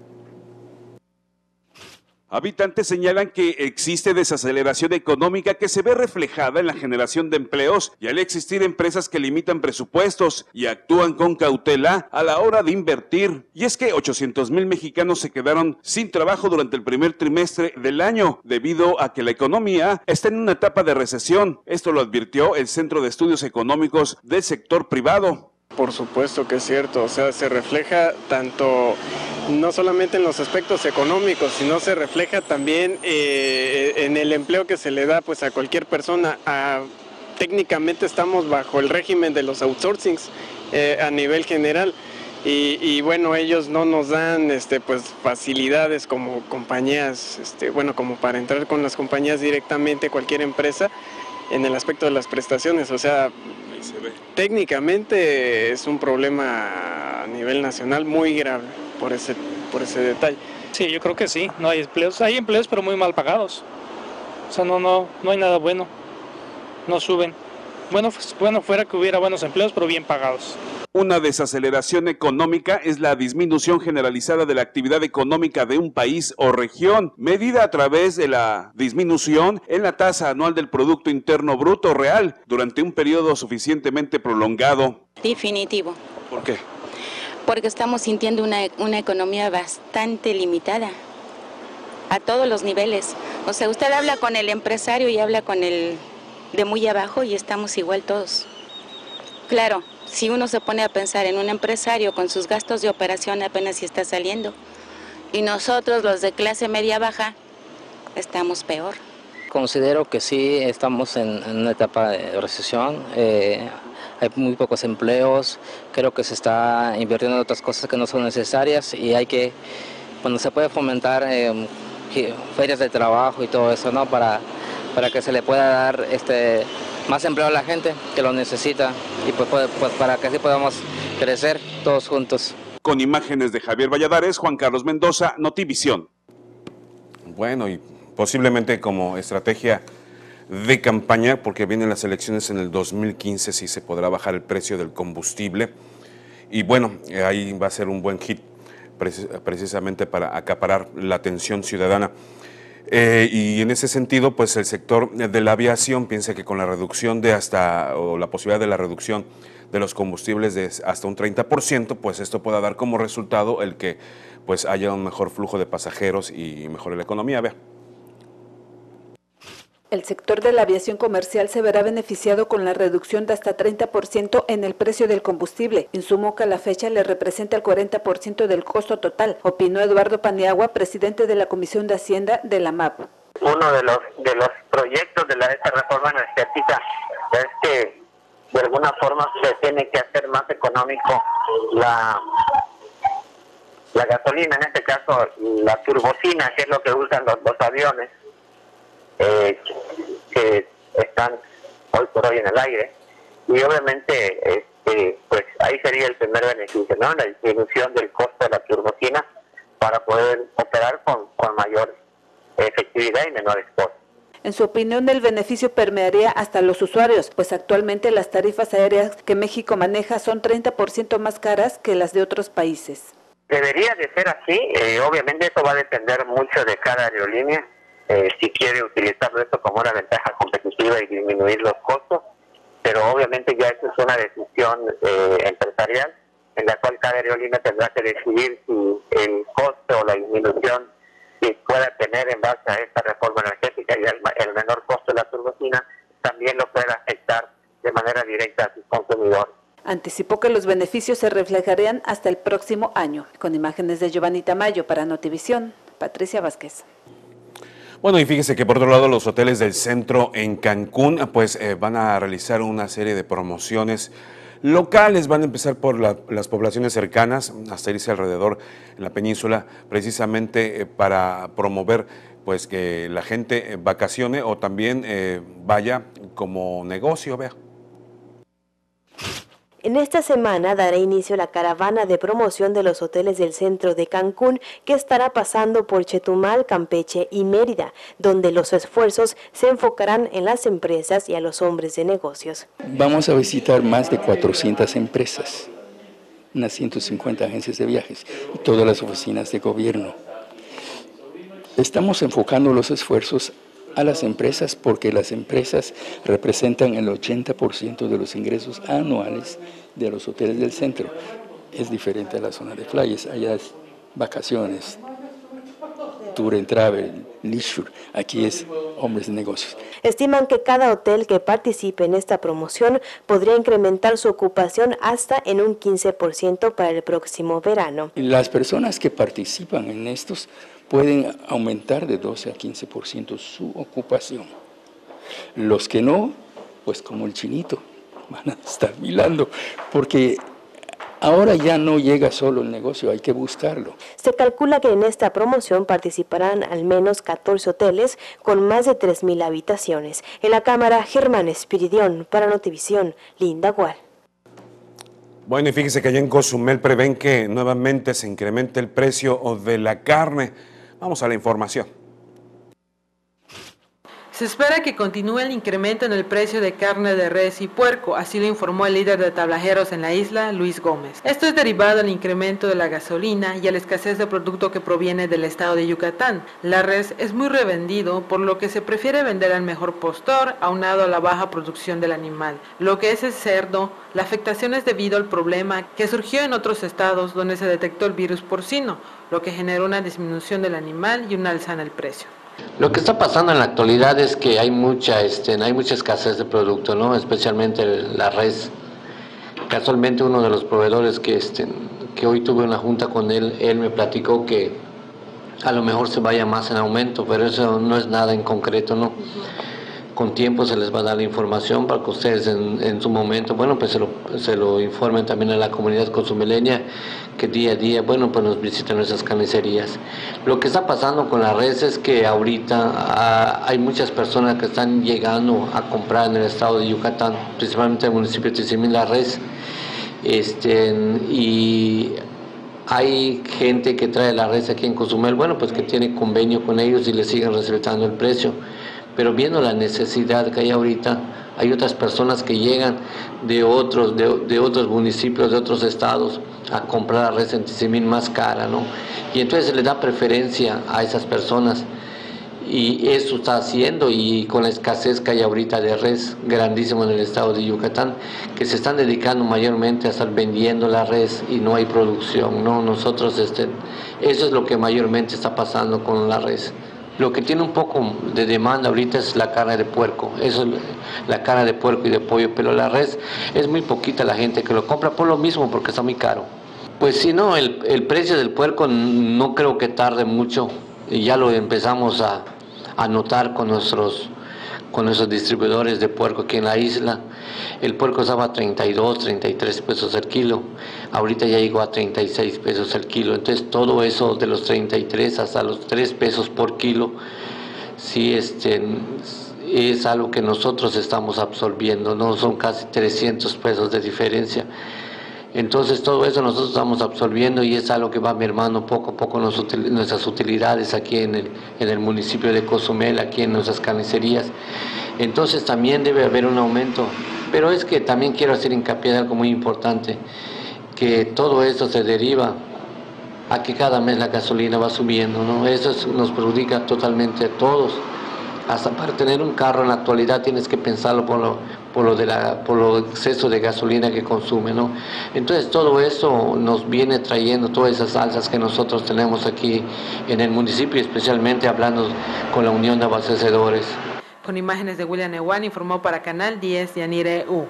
Habitantes señalan que existe desaceleración económica que se ve reflejada en la generación de empleos y al existir empresas que limitan presupuestos y actúan con cautela a la hora de invertir. Y es que 800 mil mexicanos se quedaron sin trabajo durante el primer trimestre del año debido a que la economía está en una etapa de recesión. Esto lo advirtió el Centro de Estudios Económicos del sector privado. Por supuesto que es cierto, o sea, se refleja tanto no solamente en los aspectos económicos, sino se refleja también eh, en el empleo que se le da pues a cualquier persona. técnicamente estamos bajo el régimen de los outsourcings eh, a nivel general Y, bueno, ellos no nos dan este, pues, facilidades como compañías, este, bueno, como para entrar con las compañías directamente, cualquier empresa, en el aspecto de las prestaciones. O sea, técnicamente es un problema a nivel nacional muy grave por ese, por ese detalle. Sí, yo creo que sí, no hay empleos, hay empleos pero muy mal pagados. O sea, no, no, no hay nada bueno, no suben. Bueno, pues, bueno fuera que hubiera buenos empleos pero bien pagados. Una desaceleración económica es la disminución generalizada de la actividad económica de un país o región, medida a través de la disminución en la tasa anual del Producto Interno Bruto Real durante un periodo suficientemente prolongado. Definitivo. ¿Por qué? Porque estamos sintiendo una, una economía bastante limitada a todos los niveles. O sea, usted habla con el empresario y habla con el de muy abajo y estamos igual todos. Claro, si uno se pone a pensar en un empresario con sus gastos de operación apenas si está saliendo, y nosotros los de clase media baja estamos peor. Considero que sí estamos en, una etapa de recesión. Eh, hay muy pocos empleos, creo que se está invirtiendo en otras cosas que no son necesarias y hay que, cuando se puede fomentar eh, ferias de trabajo y todo eso, ¿no? Para, para que se le pueda dar este más empleo a la gente que lo necesita y pues, pues, para que así podamos crecer todos juntos. Con imágenes de Javier Valladares, Juan Carlos Mendoza, Notivisión. Bueno, y posiblemente como estrategia de campaña, porque vienen las elecciones en el 2015, si se podrá bajar el precio del combustible. Y bueno, ahí va a ser un buen hit precisamente para acaparar la atención ciudadana. Eh, y en ese sentido, pues el sector de la aviación piensa que con la reducción de hasta, o la posibilidad de la reducción de los combustibles de hasta un 30%, pues esto pueda dar como resultado el que pues haya un mejor flujo de pasajeros y mejore la economía. Vea. El sector de la aviación comercial se verá beneficiado con la reducción de hasta 30% en el precio del combustible, insumo que a la fecha le representa el 40% del costo total, opinó Eduardo Paniagua, presidente de la Comisión de Hacienda de la MAP. Uno de los, de los proyectos de la, esta reforma energética es que de alguna forma se tiene que hacer más económico la, la gasolina, en este caso la turbocina, que es lo que usan los, los aviones eh, que están hoy por hoy en el aire. Y obviamente, este, pues ahí sería el primer beneficio, ¿no? La disminución del costo de la turbocina para poder operar con, con mayor efectividad y menores costos. En su opinión, el beneficio permearía hasta los usuarios, pues actualmente las tarifas aéreas que México maneja son 30% más caras que las de otros países. Debería de ser así, eh, obviamente eso va a depender mucho de cada aerolínea, eh, si quiere utilizarlo esto como una ventaja competitiva y disminuir los costos, pero obviamente ya eso es una decisión eh, empresarial en la cual cada aerolínea tendrá que decidir si el costo o la disminución que pueda tener en base a esta reforma energética y el, menor costo de la turbocina también lo pueda afectar de manera directa a sus consumidores. Anticipó que los beneficios se reflejarían hasta el próximo año. Con imágenes de Giovanni Tamayo para Notivisión, Patricia Vázquez. Bueno, y fíjese que por otro lado los hoteles del centro en Cancún pues eh, van a realizar una serie de promociones locales, van a empezar por las poblaciones cercanas hasta irse alrededor en la península, precisamente eh, para promover pues que la gente eh, vacacione o también vaya como negocio, vea. En esta semana dará inicio la caravana de promoción de los hoteles del centro de Cancún que estará pasando por Chetumal, Campeche y Mérida, donde los esfuerzos se enfocarán en las empresas y a los hombres de negocios. Vamos a visitar más de 400 empresas, unas 150 agencias de viajes y todas las oficinas de gobierno. Estamos enfocando los esfuerzos a las empresas porque las empresas representan el 80% de los ingresos anuales de los hoteles del centro. Es diferente a la zona de playas, allá es vacaciones, tour and travel, leisure, aquí es hombres de negocios. Estiman que cada hotel que participe en esta promoción podría incrementar su ocupación hasta en un 15% para el próximo verano. Las personas que participan en estos pueden aumentar de 12 a 15% su ocupación. Los que no, pues como el chinito, van a estar milando, porque Ahora ya no llega solo el negocio, hay que buscarlo. Se calcula que en esta promoción participarán al menos 14 hoteles con más de 3.000 habitaciones. En la Cámara, Germán Espiridión, para Notivisión, Linda Gual. Bueno, y fíjese que allá en Cozumel prevén que nuevamente se incremente el precio de la carne. Vamos a la información. Se espera que continúe el incremento en el precio de carne de res y puerco, así lo informó el líder de tablajeros en la isla, Luis Gómez. Esto es derivado del incremento de la gasolina y a la escasez de producto que proviene del estado de Yucatán. La res es muy revendido, por lo que se prefiere vender al mejor postor, aunado a la baja producción del animal. Lo que es el cerdo, la afectación es debido al problema que surgió en otros estados donde se detectó el virus porcino, lo que generó una disminución del animal y una alza en el precio. Lo que está pasando en la actualidad es que hay mucha, este, hay mucha escasez de producto, ¿no? especialmente la res. Casualmente uno de los proveedores que, este, que hoy tuve una junta con él, él me platicó que a lo mejor se vaya más en aumento, pero eso no es nada en concreto, ¿no? Con tiempo se les va a dar la información para que ustedes en, su momento, bueno, pues se lo, se lo, informen también a la comunidad consumeleña que día a día, bueno, pues nos visiten nuestras carnicerías. Lo que está pasando con la res es que ahorita ah, hay muchas personas que están llegando a comprar en el estado de Yucatán, principalmente en el municipio de Tizimín la res, este, y hay gente que trae la res aquí en Cozumel, bueno, pues que tiene convenio con ellos y le siguen respetando el precio pero viendo la necesidad que hay ahorita, hay otras personas que llegan de otros, de, otros municipios, de otros estados, a comprar res en más cara, ¿no? Y entonces se le da preferencia a esas personas. Y eso está haciendo, y con la escasez que hay ahorita de res grandísimo en el estado de Yucatán, que se están dedicando mayormente a estar vendiendo la res y no hay producción, ¿no? Nosotros, este, eso es lo que mayormente está pasando con la res. Lo que tiene un poco de demanda ahorita es la carne de puerco, eso es la carne de puerco y de pollo, pero la res es muy poquita la gente que lo compra por lo mismo, porque está muy caro. Pues si no, el, el precio del puerco no creo que tarde mucho, ya lo empezamos a, a notar con nuestros con esos distribuidores de puerco aquí en la isla. El puerco estaba a 32, 33 pesos el kilo, ahorita ya llegó a 36 pesos el kilo, entonces todo eso de los 33 hasta los 3 pesos por kilo, sí este, es algo que nosotros estamos absorbiendo, no son casi 300 pesos de diferencia. Entonces todo eso nosotros estamos absorbiendo y es algo que va mermando poco a poco nuestras utilidades aquí en el, en el municipio de Cozumel, aquí en nuestras carnicerías. Entonces también debe haber un aumento, pero es que también quiero hacer hincapié en algo muy importante, que todo esto se deriva a que cada mes la gasolina va subiendo, ¿no? Eso nos perjudica totalmente a todos. Hasta para tener un carro en la actualidad tienes que pensarlo por lo, por lo, de la, por lo exceso de gasolina que consume, ¿no? Entonces todo eso nos viene trayendo todas esas alzas que nosotros tenemos aquí en el municipio, especialmente hablando con la Unión de Abastecedores. Con imágenes de William Ewan informó para Canal 10 Yanire U.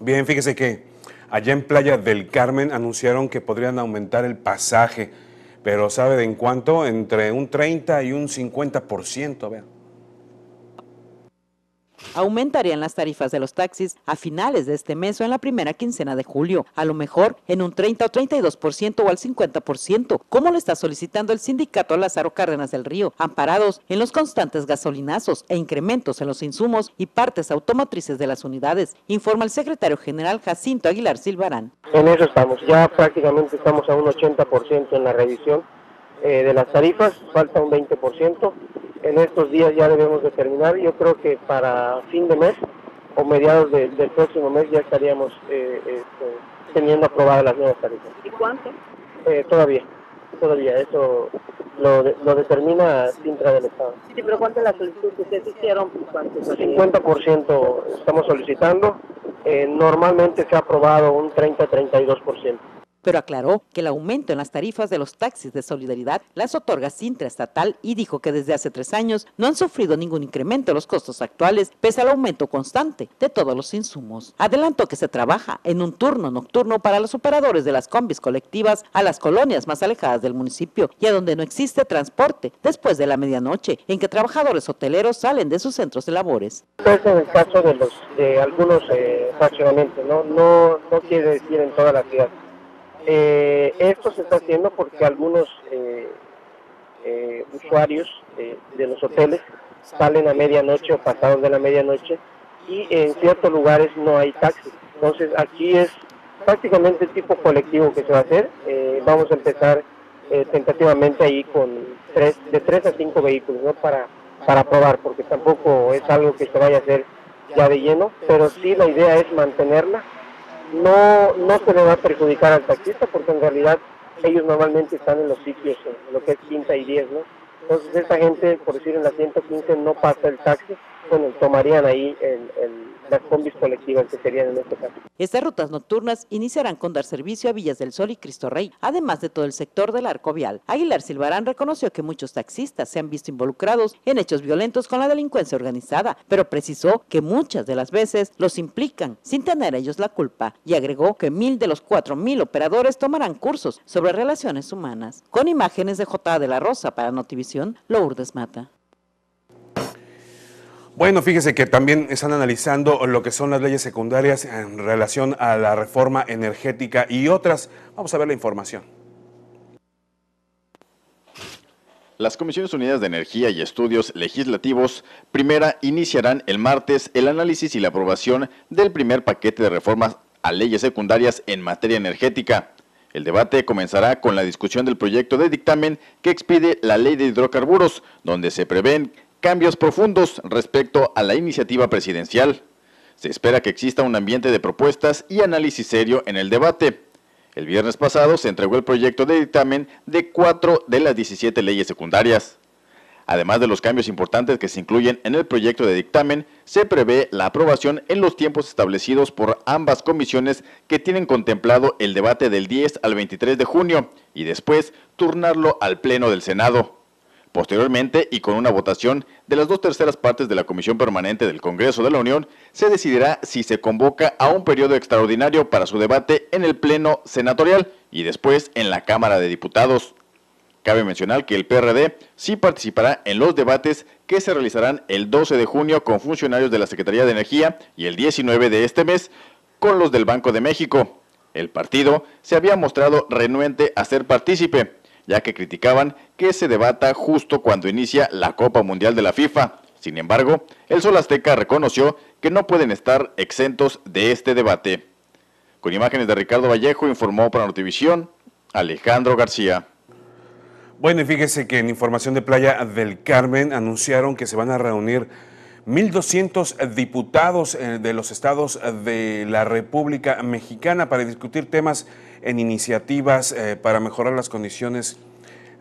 Bien, fíjese que allá en Playa del Carmen anunciaron que podrían aumentar el pasaje, pero ¿sabe de en cuánto? Entre un 30 y un 50%, vean aumentarían las tarifas de los taxis a finales de este mes o en la primera quincena de julio, a lo mejor en un 30 o 32% o al 50%, como lo está solicitando el sindicato Lázaro Cárdenas del Río, amparados en los constantes gasolinazos e incrementos en los insumos y partes automotrices de las unidades, informa el secretario general Jacinto Aguilar Silvarán. En eso estamos, ya prácticamente estamos a un 80% en la revisión eh, de las tarifas, falta un 20% en estos días ya debemos de terminar. Yo creo que para fin de mes o mediados del próximo mes ya estaríamos eh, este, teniendo aprobadas las nuevas tarifas. ¿Y cuánto? Eh, todavía, todavía. Eso lo, lo determina Sintra del Estado. Sí, pero ¿cuánto es la solicitud que ustedes hicieron? ¿Cuánto? 50% estamos solicitando. Eh, normalmente se ha aprobado un 30-32%. Pero aclaró que el aumento en las tarifas de los taxis de solidaridad las otorga Sintra Estatal y dijo que desde hace tres años no han sufrido ningún incremento en los costos actuales, pese al aumento constante de todos los insumos. Adelantó que se trabaja en un turno nocturno para los operadores de las combis colectivas a las colonias más alejadas del municipio y a donde no existe transporte después de la medianoche, en que trabajadores hoteleros salen de sus centros de labores. Es en el caso de algunos eh, ¿no? ¿no? No quiere decir en toda la ciudad. Eh, esto se está haciendo porque algunos eh, eh, usuarios de los hoteles salen a medianoche o pasados de la medianoche y en ciertos lugares no hay taxi. Entonces aquí es prácticamente el tipo colectivo que se va a hacer. vamos a empezar tentativamente ahí con tres, de tres a cinco vehículos ¿no? para, para probar, porque tampoco es algo que se vaya a hacer ya de lleno, pero sí la idea es mantenerla no, no se le va a perjudicar al taxista porque en realidad ellos normalmente están en los sitios, lo que es quinta y 10, ¿no? Entonces esta gente, por decir en la 115, no pasa el taxi, bueno, tomarían ahí el, las colectivas que serían en este. Estas rutas nocturnas iniciarán con dar servicio a Villas del Sol y Cristo Rey, además de todo el sector del arco vial. Aguilar Silvarán reconoció que muchos taxistas se han visto involucrados en hechos violentos con la delincuencia organizada, pero precisó que muchas de las veces los implican sin tener ellos la culpa y agregó que mil de los cuatro mil operadores tomarán cursos sobre relaciones humanas. Con imágenes de J. de la Rosa para Notivisión, Lourdes Mata. Bueno, fíjese que también están analizando lo que son las leyes secundarias en relación a la reforma energética y otras. Vamos a ver la información. Las Comisiones Unidas de Energía y Estudios Legislativos, primera, iniciarán el martes el análisis y la aprobación del primer paquete de reformas a leyes secundarias en materia energética. El debate comenzará con la discusión del proyecto de dictamen que expide la ley de hidrocarburos, donde se prevén cambios profundos respecto a la iniciativa presidencial. Se espera que exista un ambiente de propuestas y análisis serio en el debate. El viernes pasado se entregó el proyecto de dictamen de cuatro de las 17 leyes secundarias. Además de los cambios importantes que se incluyen en el proyecto de dictamen, se prevé la aprobación en los tiempos establecidos por ambas comisiones que tienen contemplado el debate del 10 al 23 de junio y después turnarlo al Pleno del Senado. Posteriormente, y con una votación de las dos terceras partes de la Comisión Permanente del Congreso de la Unión, se decidirá si se convoca a un periodo extraordinario para su debate en el Pleno Senatorial y después en la Cámara de Diputados. Cabe mencionar que el PRD sí participará en los debates que se realizarán el 12 de junio con funcionarios de la Secretaría de Energía y el 19 de este mes con los del Banco de México. El partido se había mostrado renuente a ser partícipe, ya que criticaban que se debata justo cuando inicia la Copa Mundial de la FIFA. Sin embargo, el Sol Azteca reconoció que no pueden estar exentos de este debate. Con imágenes de Ricardo Vallejo informó para Notivisión Alejandro García. Bueno, y fíjese que en información de Playa del Carmen anunciaron que se van a reunir 1.200 diputados eh, de los estados de la República Mexicana para discutir temas en iniciativas eh, para mejorar las condiciones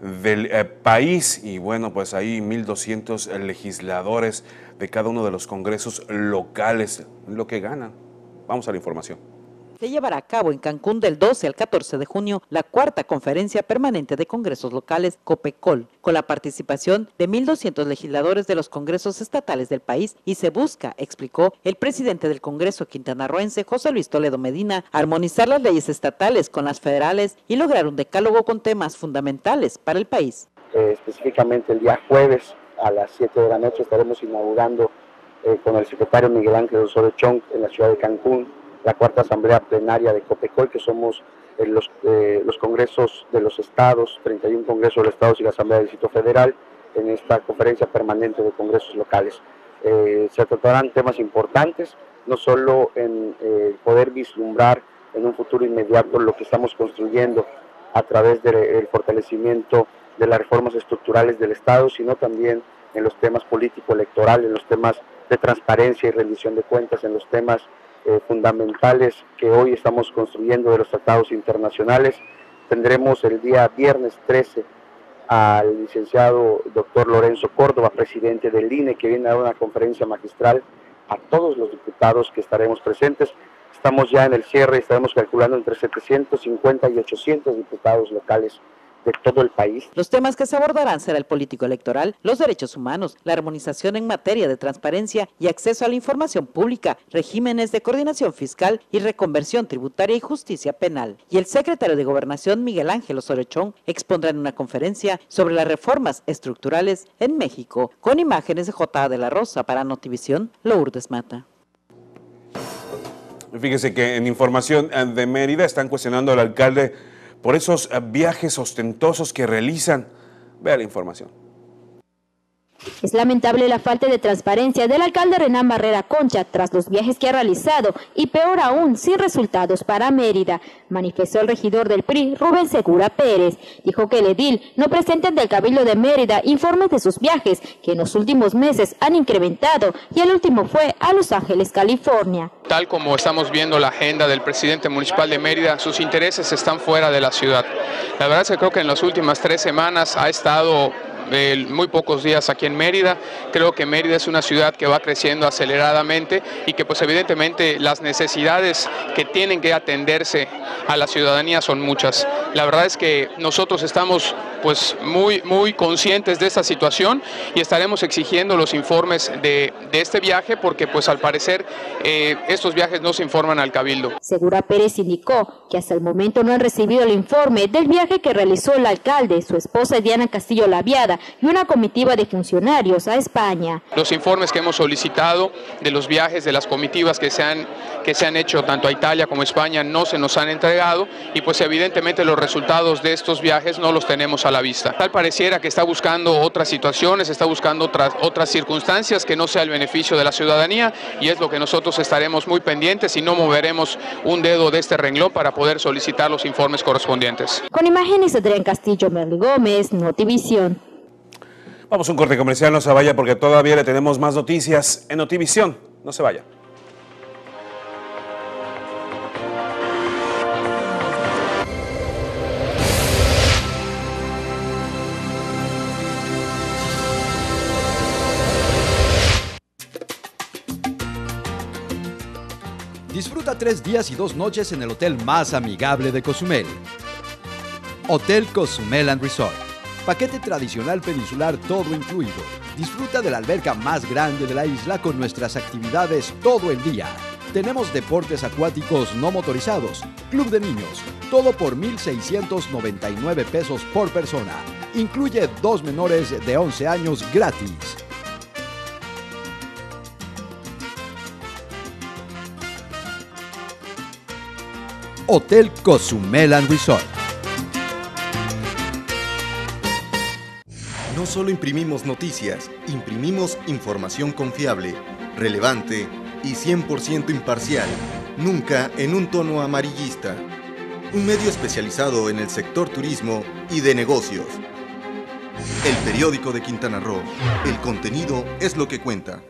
del eh, país y bueno, pues ahí 1.200 legisladores de cada uno de los congresos locales, lo que ganan. Vamos a la información se llevará a cabo en Cancún del 12 al 14 de junio la cuarta conferencia permanente de congresos locales COPECOL, con la participación de 1.200 legisladores de los congresos estatales del país y se busca, explicó el presidente del Congreso quintanarroense José Luis Toledo Medina, armonizar las leyes estatales con las federales y lograr un decálogo con temas fundamentales para el país. Eh, específicamente el día jueves a las 7 de la noche estaremos inaugurando eh, con el secretario Miguel Ángel Osorio Chong en la ciudad de Cancún la cuarta asamblea plenaria de COPECOL, que somos eh, los, eh, los congresos de los estados, 31 congresos de los estados y la Asamblea del Distrito Federal, en esta conferencia permanente de congresos locales. Eh, se tratarán temas importantes, no solo en poder vislumbrar en un futuro inmediato lo que estamos construyendo a través del fortalecimiento de las reformas estructurales del Estado, sino también en los temas político-electorales, en los temas de transparencia y rendición de cuentas, en los temas eh, fundamentales que hoy estamos construyendo de los tratados internacionales. Tendremos el día viernes 13 al licenciado doctor Lorenzo Córdoba, presidente del INE, que viene a dar una conferencia magistral a todos los diputados que estaremos presentes. estamos ya en el cierre, estaremos calculando entre 750 y 800 diputados locales de todo el país. Los temas que se abordarán será el político electoral, los derechos humanos, la armonización en materia de transparencia y acceso a la información pública, regímenes de coordinación fiscal y reconversión tributaria y justicia penal. Y el secretario de Gobernación, Miguel Ángel Osorio Chong, expondrá en una conferencia sobre las reformas estructurales en México, con imágenes de J. de la Rosa para Notivisión, Lourdes Mata. Fíjese que en información de Mérida están cuestionando al alcalde por esos eh, viajes ostentosos que realizan. Vea la información. Es lamentable la falta de transparencia del alcalde Renán Barrera Concha tras los viajes que ha realizado y peor aún, sin resultados para Mérida, manifestó el regidor del PRI, Rubén Segura Pérez. Dijo que el edil no presenta ante el Cabildo de Mérida informes de sus viajes que en los últimos meses han incrementado y el último fue a Los Ángeles, California. Tal como estamos viendo la agenda del presidente municipal de Mérida, sus intereses están fuera de la ciudad. La verdad es que creo que en las últimas tres semanas ha estado muy pocos días aquí en Mérida. Creo que Mérida es una ciudad que va creciendo aceleradamente y que pues evidentemente las necesidades que tienen que atenderse a la ciudadanía son muchas. La verdad es que nosotros estamos pues muy, muy conscientes de esta situación y estaremos exigiendo los informes de, este viaje porque pues al parecer eh, estos viajes no se informan al Cabildo. Segura Pérez indicó que hasta el momento no han recibido el informe del viaje que realizó el alcalde, su esposa Diana Castillo Laviada y una comitiva de funcionarios a España. Los informes que hemos solicitado de los viajes de las comitivas que se han, que se han hecho tanto a Italia como a España no se nos han entregado y pues evidentemente los resultados de estos viajes no los tenemos a la vista. Tal pareciera que está buscando otras situaciones, está buscando otras, otras circunstancias que no sea el beneficio de la ciudadanía y es lo que nosotros estaremos muy pendientes y no moveremos un dedo de este renglón para poder solicitar los informes correspondientes. Con imágenes de Adrián Castillo, Merly Gómez, Notivisión. Vamos a un corte comercial, no se vaya porque todavía le tenemos más noticias en Notivisión. No se vaya. Tres días y dos noches en el hotel más amigable de Cozumel. Hotel Cozumel and Resort Paquete tradicional peninsular todo incluido. Disfruta de la alberca más grande de la isla con nuestras actividades todo el día. Tenemos deportes acuáticos no motorizados, club de niños, todo por 1.699 pesos por persona. Incluye dos menores de 11 años gratis. Hotel Cozumel and Resort. No solo imprimimos noticias, imprimimos información confiable, relevante y 100% imparcial, nunca en un tono amarillista. Un medio especializado en el sector turismo y de negocios. El periódico de Quintana Roo. El contenido es lo que cuenta.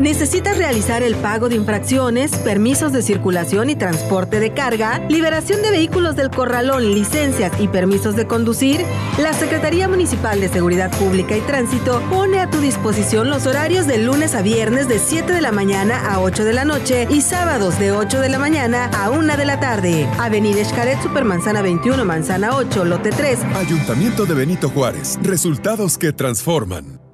¿Necesitas realizar el pago de infracciones, permisos de circulación y transporte de carga, liberación de vehículos del corralón, licencias y permisos de conducir? La Secretaría Municipal de Seguridad Pública y Tránsito pone a tu disposición los horarios de lunes a viernes de 7 de la mañana a 8 de la noche y sábados de 8 de la mañana a 1 de la tarde. Avenida Escaret, Supermanzana 21, Manzana 8, Lote 3. Ayuntamiento de Benito Juárez. Resultados que transforman.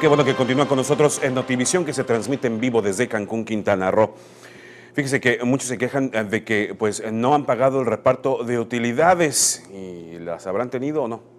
Qué bueno que continúa con nosotros en Notivisión que se transmite en vivo desde Cancún, Quintana Roo. Fíjese que muchos se quejan de que pues, no han pagado el reparto de utilidades y las habrán tenido o no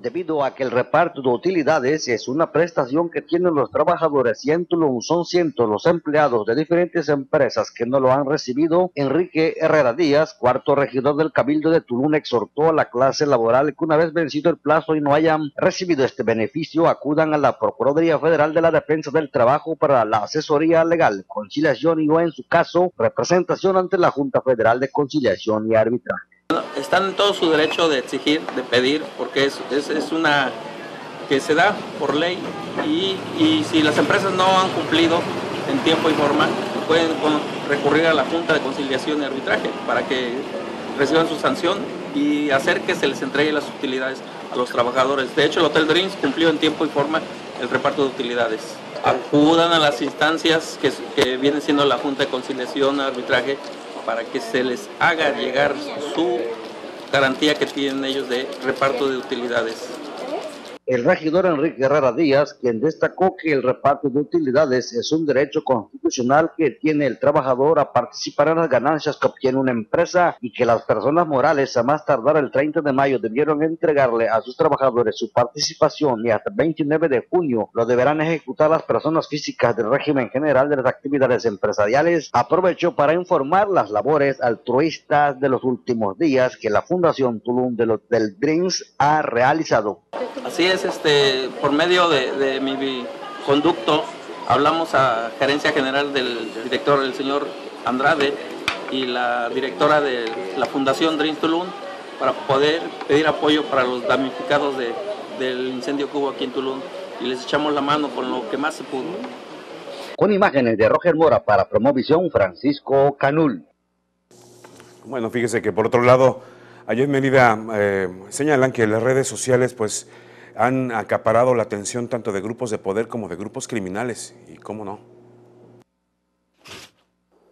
debido a que el reparto de utilidades es una prestación que tienen los trabajadores y son cientos los empleados de diferentes empresas que no lo han recibido, Enrique Herrera Díaz, cuarto regidor del Cabildo de Tulum, exhortó a la clase laboral que una vez vencido el plazo y no hayan recibido este beneficio, acudan a la Procuraduría Federal de la Defensa del Trabajo para la asesoría legal, conciliación y o en su caso representación ante la Junta Federal de Conciliación y Arbitraje. Están en todo su derecho de exigir, de pedir, porque es, es, una que se da por ley y, si las empresas no han cumplido en tiempo y forma, pueden recurrir a la Junta de Conciliación y Arbitraje para que reciban su sanción y hacer que se les entregue las utilidades a los trabajadores. De hecho, el Hotel Dreams cumplió en tiempo y forma el reparto de utilidades. Acudan a las instancias que, que vienen siendo la Junta de Conciliación y Arbitraje para que se les haga llegar su garantía que tienen ellos de reparto de utilidades el regidor Enrique Herrera Díaz, quien destacó que el reparto de utilidades es un derecho constitucional que tiene el trabajador a participar en las ganancias que obtiene una empresa y que las personas morales a más tardar el 30 de mayo debieron entregarle a sus trabajadores su participación y hasta el 29 de junio lo deberán ejecutar las personas físicas del régimen general de las actividades empresariales. Aprovechó para informar las labores altruistas de los últimos días que la Fundación Tulum del Dreams ha realizado. Así es, este, por medio de, mi conducto hablamos a gerencia general del director, el señor Andrade, y la directora de la Fundación Dreams Tulum para poder pedir apoyo para los damnificados del incendio que hubo aquí en Tulum y les echamos la mano con lo que más se pudo. Con imágenes de Roger Mora para Promovisión Francisco Canul. Bueno, fíjese que por otro lado, ayer en Mérida eh, señalan que las redes sociales pues han acaparado la atención tanto de grupos de poder como de grupos criminales, y cómo no.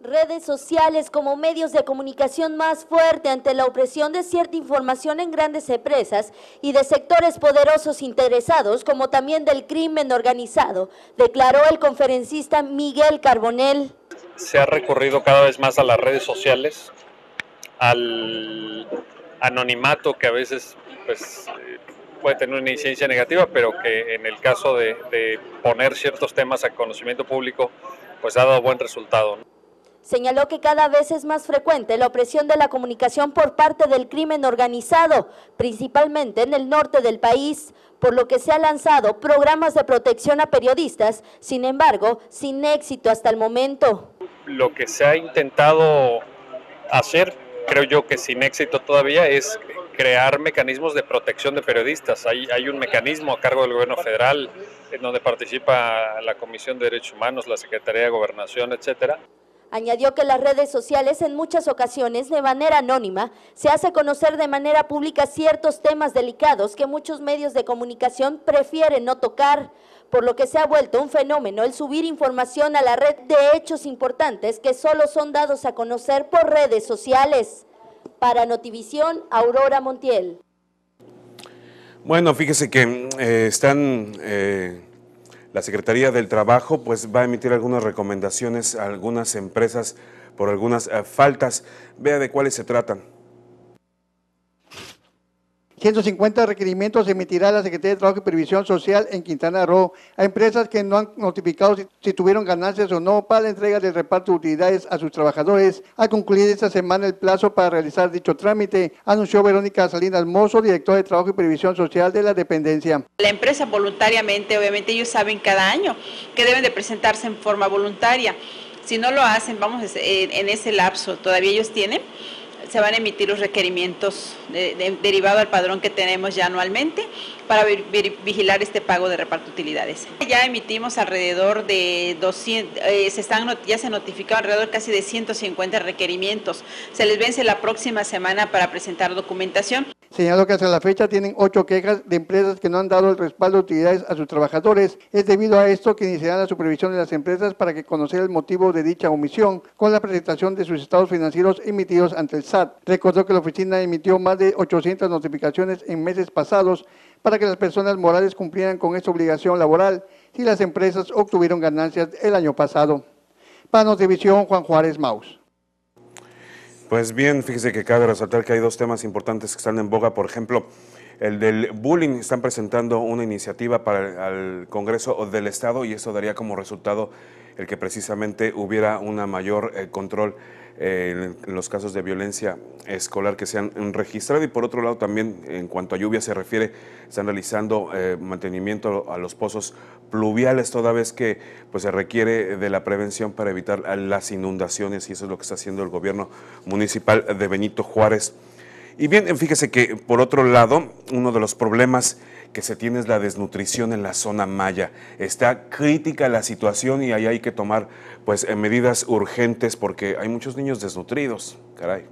Redes sociales como medios de comunicación más fuerte ante la opresión de cierta información en grandes empresas y de sectores poderosos interesados, como también del crimen organizado, declaró el conferencista Miguel Carbonel. Se ha recorrido cada vez más a las redes sociales, al anonimato que a veces pues, puede tener una incidencia negativa, pero que en el caso de, poner ciertos temas a conocimiento público, pues ha dado buen resultado. Señaló que cada vez es más frecuente la opresión de la comunicación por parte del crimen organizado, principalmente en el norte del país, por lo que se han lanzado programas de protección a periodistas, sin embargo, sin éxito hasta el momento. Lo que se ha intentado hacer, creo yo que sin éxito todavía, es crear mecanismos de protección de periodistas. Hay, hay un mecanismo a cargo del gobierno federal en donde participa la Comisión de Derechos Humanos, la Secretaría de Gobernación, etcétera. Añadió que las redes sociales en muchas ocasiones, de manera anónima, se hace conocer de manera pública ciertos temas delicados que muchos medios de comunicación prefieren no tocar, por lo que se ha vuelto un fenómeno el subir información a la red de hechos importantes que solo son dados a conocer por redes sociales. Para Notivisión, Aurora Montiel. Bueno, fíjese que eh, están, eh, la Secretaría del Trabajo pues va a emitir algunas recomendaciones a algunas empresas por algunas eh, faltas. Vea de cuáles se tratan. 150 requerimientos emitirá la Secretaría de Trabajo y Previsión Social en Quintana Roo a empresas que no han notificado si, tuvieron ganancias o no para la entrega del reparto de utilidades a sus trabajadores. Al concluir esta semana el plazo para realizar dicho trámite, anunció Verónica Salinas Mozo, directora de Trabajo y Previsión Social de la dependencia. La empresa voluntariamente, obviamente ellos saben cada año que deben de presentarse en forma voluntaria. Si no lo hacen, vamos en ese lapso, todavía ellos tienen se van a emitir los requerimientos de, derivado al padrón que tenemos ya anualmente para vigilar este pago de reparto de utilidades. Ya emitimos alrededor de 200, eh, se están, ya se notificó alrededor casi de 150 requerimientos. Se les vence la próxima semana para presentar documentación. Señaló que hasta la fecha tienen ocho quejas de empresas que no han dado el respaldo de utilidades a sus trabajadores. Es debido a esto que iniciarán la supervisión de las empresas para que conocer el motivo de dicha omisión con la presentación de sus estados financieros emitidos ante el SAT. Recordó que la oficina emitió más de 800 notificaciones en meses pasados para que las personas morales cumplieran con esta obligación laboral si las empresas obtuvieron ganancias el año pasado. Para Notivisión, Juan Juárez Maus. Pues bien, fíjese que cabe resaltar que hay dos temas importantes que están en boga. Por ejemplo, el del bullying. Están presentando una iniciativa para el Congreso del Estado y eso daría como resultado el que precisamente hubiera una mayor eh, control en los casos de violencia escolar que se han registrado y por otro lado también en cuanto a lluvia se refiere, están realizando eh, mantenimiento a los pozos pluviales toda vez que pues, se requiere de la prevención para evitar las inundaciones y eso es lo que está haciendo el gobierno municipal de Benito Juárez. Y bien, fíjese que por otro lado, uno de los problemas que se tiene es la desnutrición en la zona maya. Está crítica la situación y ahí hay que tomar pues eh, medidas urgentes porque hay muchos niños desnutridos, caray.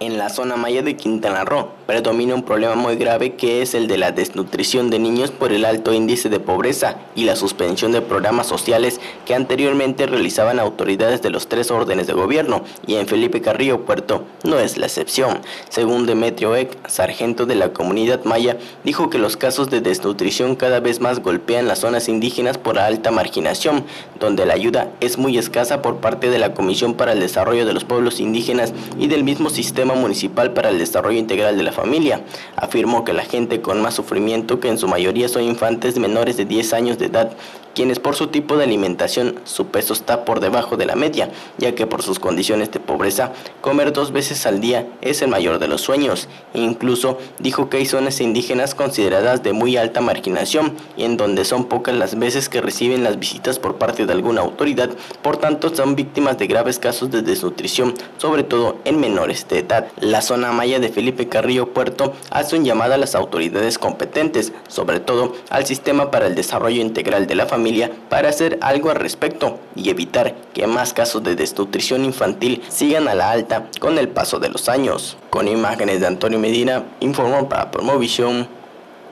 En la zona maya de Quintana Roo predomina un problema muy grave que es el de la desnutrición de niños por el alto índice de pobreza y la suspensión de programas sociales que anteriormente realizaban autoridades de los tres órdenes de gobierno y en Felipe Carrillo Puerto no es la excepción. Según Demetrio Eck, sargento de la comunidad maya, dijo que los casos de desnutrición cada vez más golpean las zonas indígenas por alta marginación, donde la ayuda es muy escasa por parte de la Comisión para el Desarrollo de los Pueblos Indígenas y del mismo sistema Municipal para el Desarrollo Integral de la Familia. Afirmó que la gente con más sufrimiento, que en su mayoría son infantes menores de 10 años de edad, quienes por su tipo de alimentación su peso está por debajo de la media, ya que por sus condiciones de pobreza, comer dos veces al día es el mayor de los sueños. incluso dijo que hay zonas indígenas consideradas de muy alta marginación y en donde son pocas las veces que reciben las visitas por parte de alguna autoridad, por tanto son víctimas de graves casos de desnutrición, sobre todo en menores de edad. La zona maya de Felipe Carrillo Puerto hace un llamado a las autoridades competentes, sobre todo al Sistema para el Desarrollo Integral de la Familia, para hacer algo al respecto y evitar que más casos de desnutrición infantil sigan a la alta con el paso de los años. Con imágenes de Antonio Medina, informó para Promovisión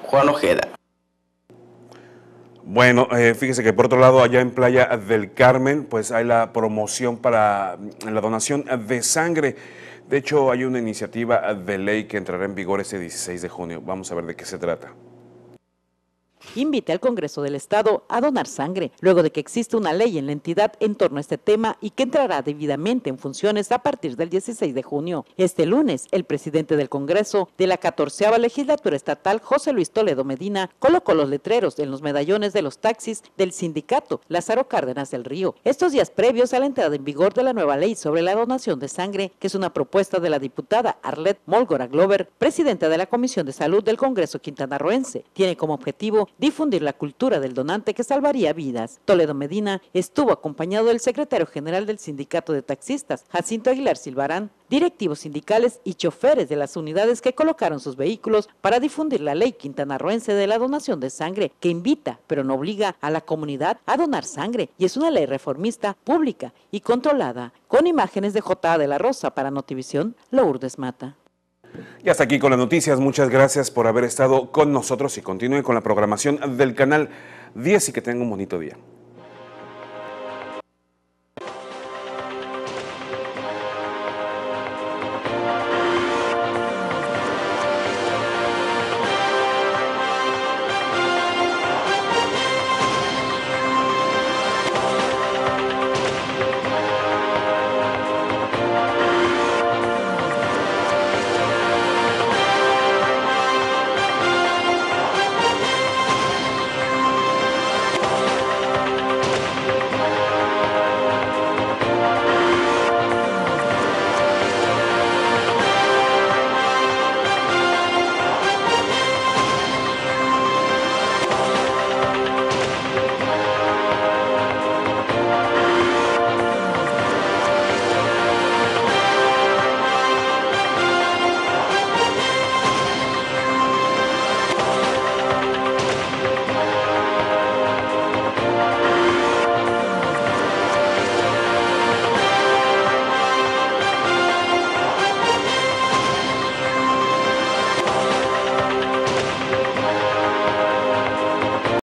Juan Ojeda. Bueno, eh, fíjese que por otro lado, allá en Playa del Carmen, pues hay la promoción para la donación de sangre. De hecho, hay una iniciativa de ley que entrará en vigor ese 16 de junio. Vamos a ver de qué se trata invite al Congreso del Estado a donar sangre, luego de que existe una ley en la entidad en torno a este tema y que entrará debidamente en funciones a partir del 16 de junio. Este lunes, el presidente del Congreso de la 14 legislatura estatal, José Luis Toledo Medina, colocó los letreros en los medallones de los taxis del sindicato Lázaro Cárdenas del Río. Estos días previos a la entrada en vigor de la nueva ley sobre la donación de sangre, que es una propuesta de la diputada Arlette Molgora Glover, presidenta de la Comisión de Salud del Congreso quintanarroense, tiene como objetivo difundir la cultura del donante que salvaría vidas. Toledo Medina estuvo acompañado del secretario general del Sindicato de Taxistas, Jacinto Aguilar Silvarán, directivos sindicales y choferes de las unidades que colocaron sus vehículos para difundir la ley quintanarroense de la donación de sangre, que invita, pero no obliga a la comunidad a donar sangre, y es una ley reformista, pública y controlada. Con imágenes de J. de la Rosa para Notivisión, Lourdes Mata. Y hasta aquí con las noticias. Muchas gracias por haber estado con nosotros y continúe con la programación del canal 10 y que tenga un bonito día.